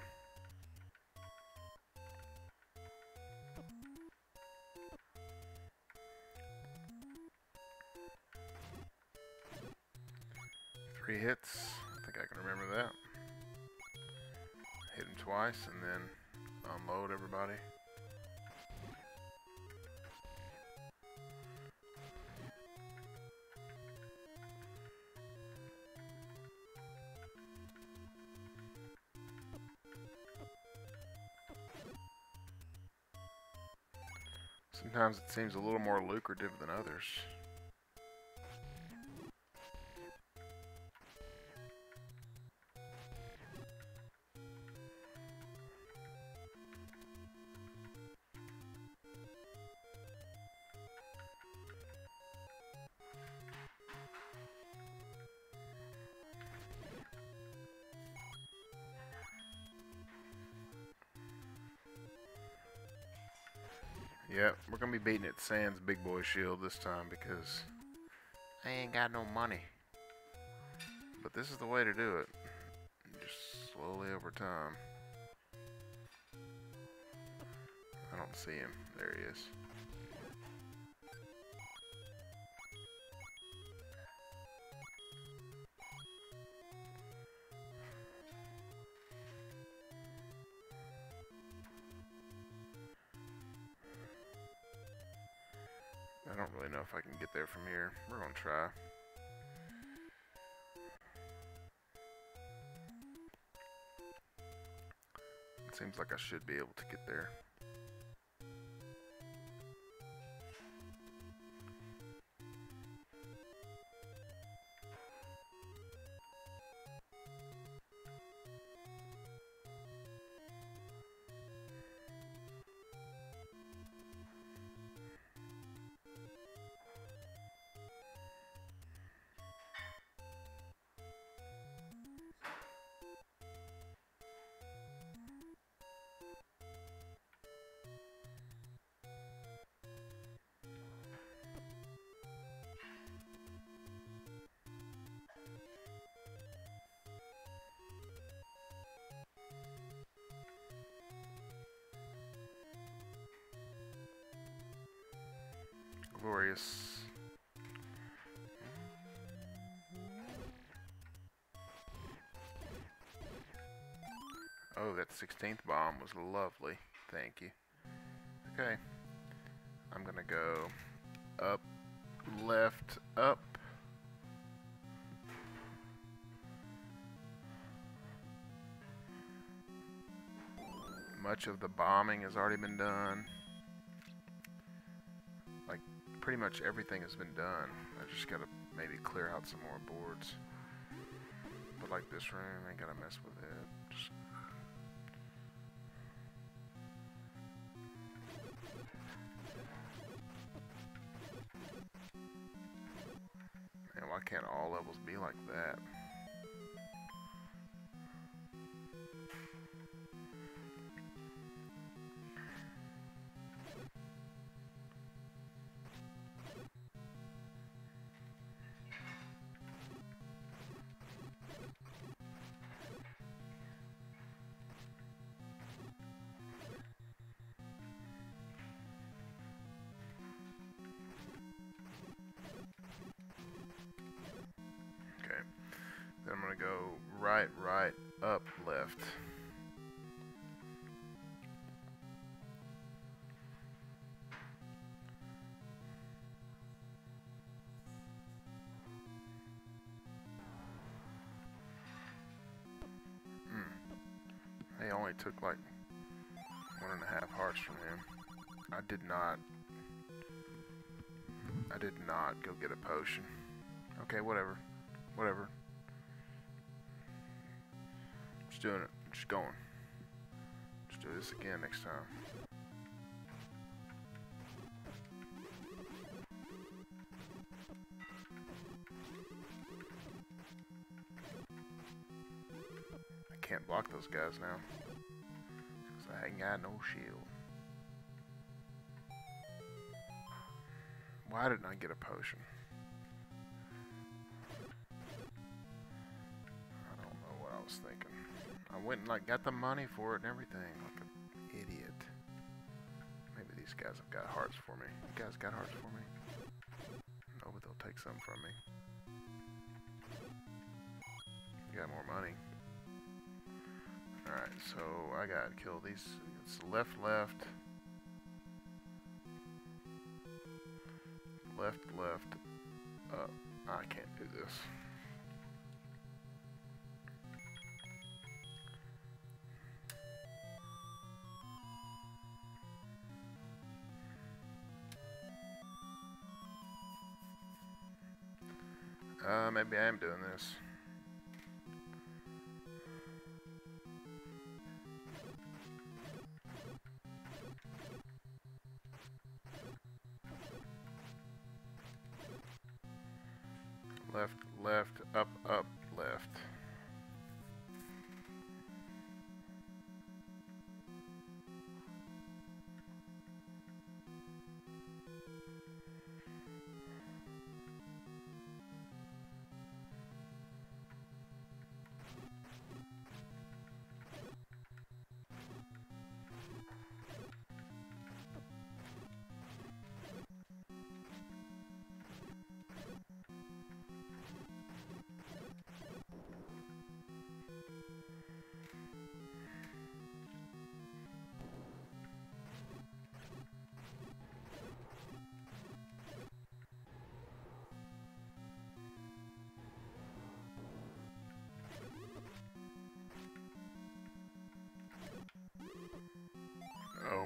Sometimes it seems a little more lucrative than others. Beating it Sans Big Boy Shield this time because I ain't got no money. But this is the way to do it. Just slowly over time. I don't see him. There he is. Here. We're gonna try. Seems like I should be able to get there. Oh, that 16th bomb was lovely. Thank you. Okay. I'm gonna go up, left, up. Much of the bombing has already been done Like, pretty much everything has been done. I just gotta maybe clear out some more boards. But like this room, I ain't gotta mess with it. Levels be like that? Up, left. Hmm. They only took like one and a half hearts from him. I did not. I did not go get a potion. Okay, whatever. Whatever. Just doing it. Just going. Just do this again next time. I can't block those guys now. Because I ain't got no shield. Why didn't I get a potion? Went and like got the money for it and everything. Like an idiot. Maybe these guys have got hearts for me. You guys got hearts for me? No, but they'll take some from me. You got more money. Alright, so I gotta kill these. It's left, left. Left, left. Up. I can't do this. Uh, maybe I am doing this.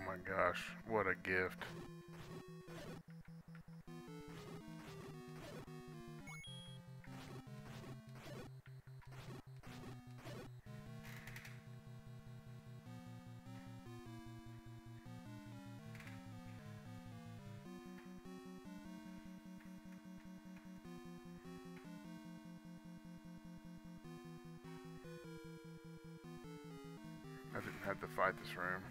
Oh gosh, what a gift. I didn't have to fight this room.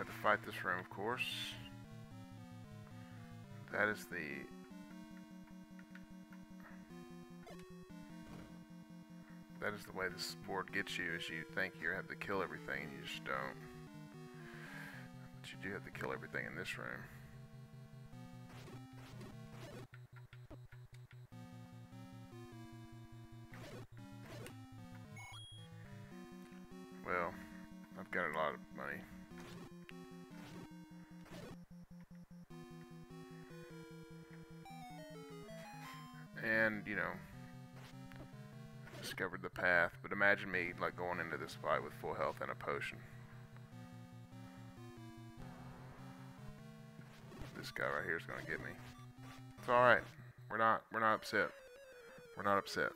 Have to fight this room, of course. That is the... That is the way this board gets you, is you think you have to kill everything, and you just don't. But you do have to kill everything in this room. Like, going into this fight with full health and a potion. This guy right here is to get me. It's alright. We're not, we're not upset. We're not upset.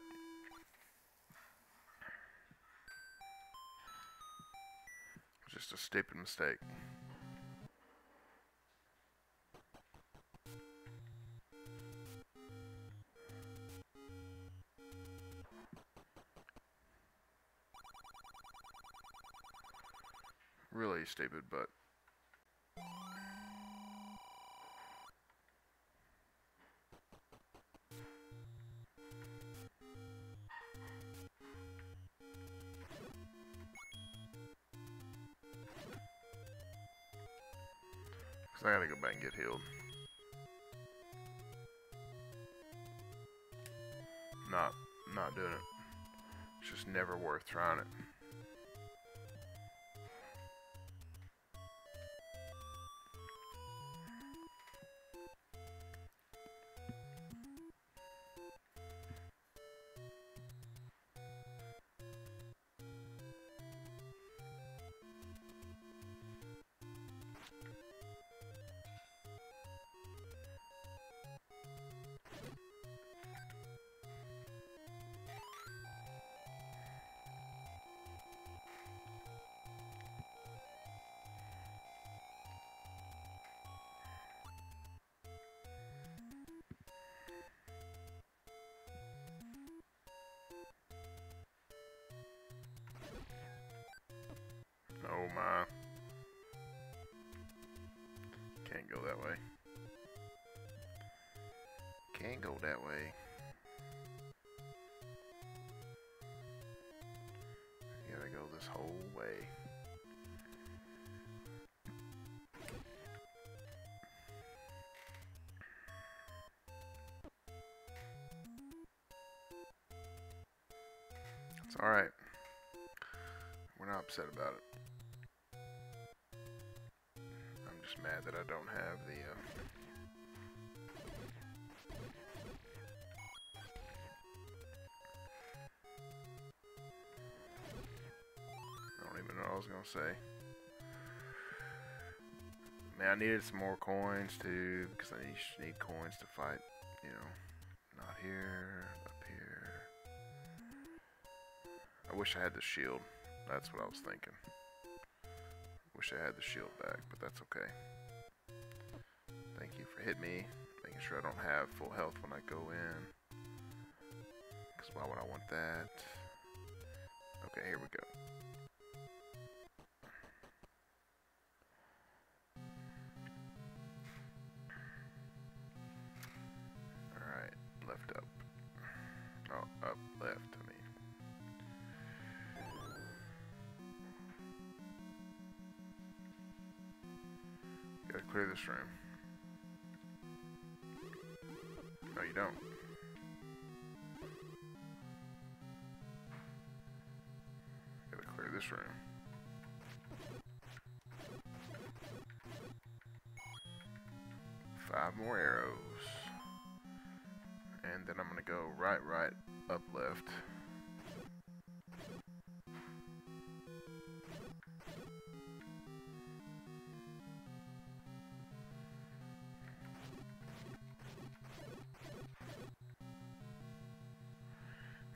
Just a stupid mistake. Stupid, but I gotta go back and get healed. Not, not doing it. It's just never worth trying it. Oh my. Can't go that way. Can't go that way. Gotta go this whole way. It's alright. We're not upset about it. Just mad that I don't have the, uh, I don't even know what I was gonna say. Man, I needed some more coins too, because I need, need coins to fight, you know. Not here, up here. I wish I had the shield. That's what I was thinking. Wish I had the shield back, but that's okay. Thank you for hitting me. Making sure I don't have full health when I go in. Because why would I want that? Okay, here we go. Gotta clear this room. No, you don't. Gotta clear this room. Five more arrows. And then I'm gonna go right, right, up, left.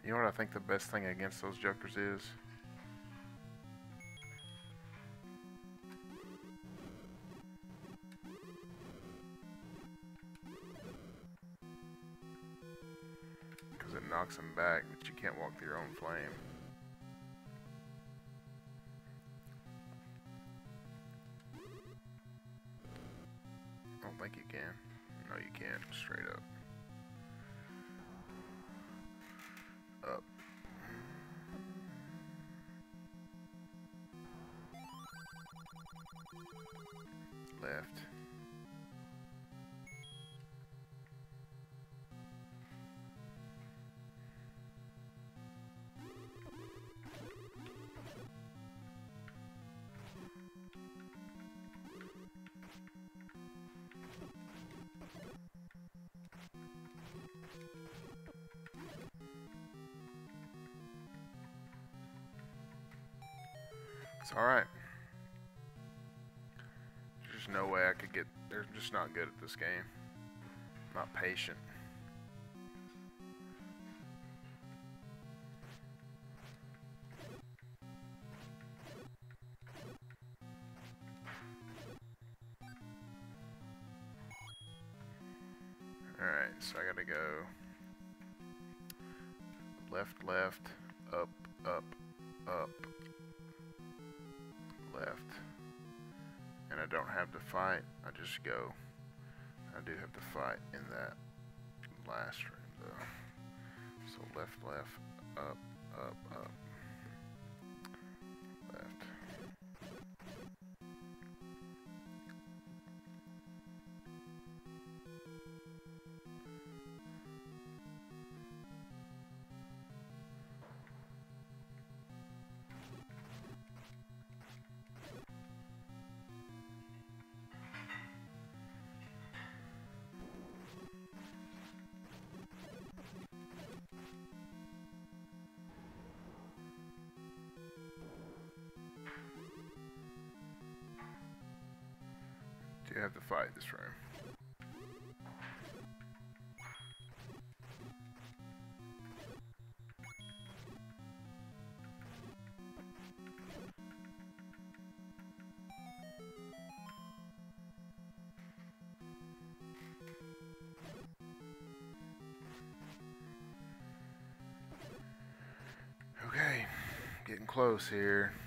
You know what I think the best thing against those jokers is? Because it knocks them back, but you can't walk through your own flame. Left. Alright. No way I could get... They're just not good at this game. Not patient. Alright, so I gotta go left, left, up, up, up, left. And I don't have to fight, I just go. I do have to fight in that last room though. So left, left, up, up, up. Have to fight this room. Okay, getting close here.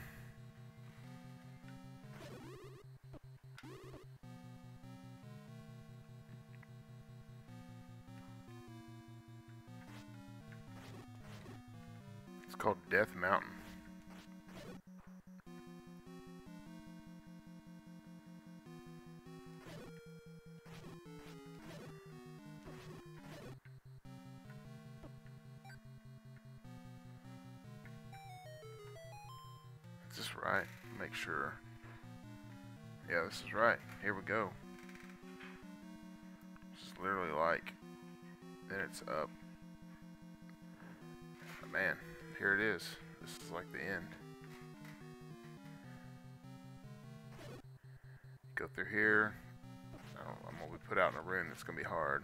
sure. Yeah, this is right. Here we go. It's literally like, then it's up. Oh, man, here it is. This is like the end. Go through here. I'm gonna be put out in a room that's gonna be hard.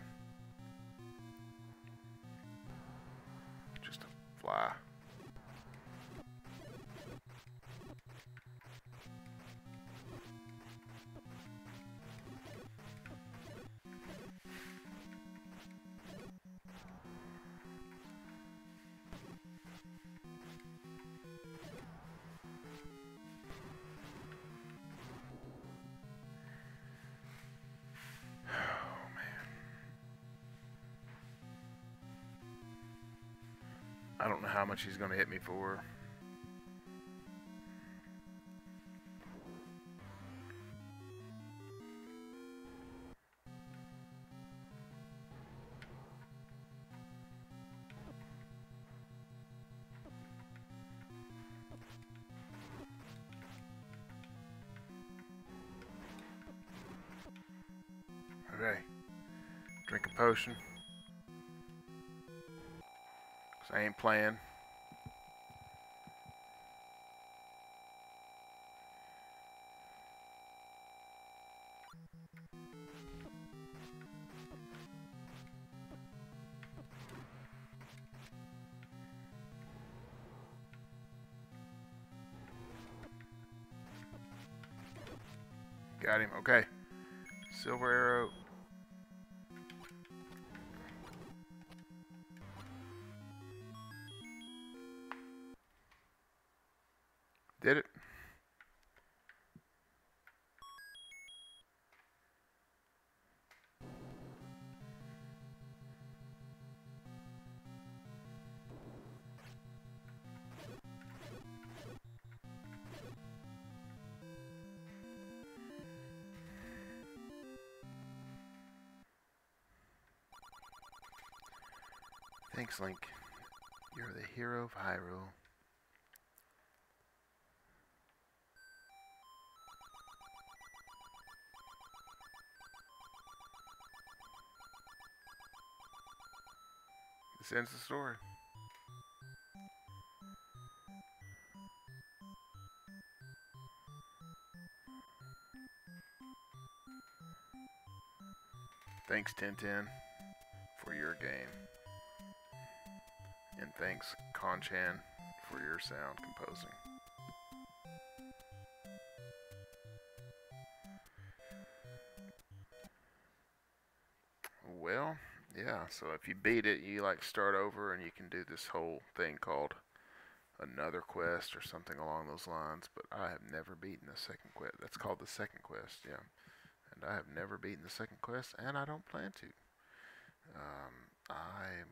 How much he's going to hit me for. Okay. Drink a potion. Cause I ain't playing. Thanks, Link. You're the hero of Hyrule. This ends the story. Thanks, Tintin, for your game. And thanks, Konchan, for your sound composing. Well, yeah, so if you beat it, you like start over and you can do this whole thing called another quest or something along those lines. But I have never beaten the second quest. That's called the second quest, yeah. And I have never beaten the second quest, and I don't plan to. Um, I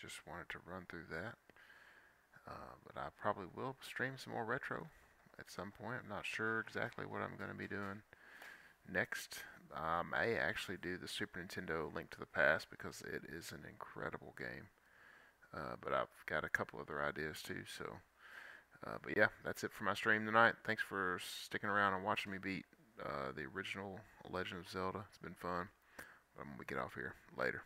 just wanted to run through that. Uh, but I probably will stream some more retro at some point. I'm not sure exactly what I'm going to be doing next I may actually do the Super Nintendo Link to the Past because it is an incredible game. Uh, but I've got a couple other ideas too. So, uh, but yeah, that's it for my stream tonight. Thanks for sticking around and watching me beat uh, the original Legend of Zelda. It's been fun. But I'm gonna get off here later.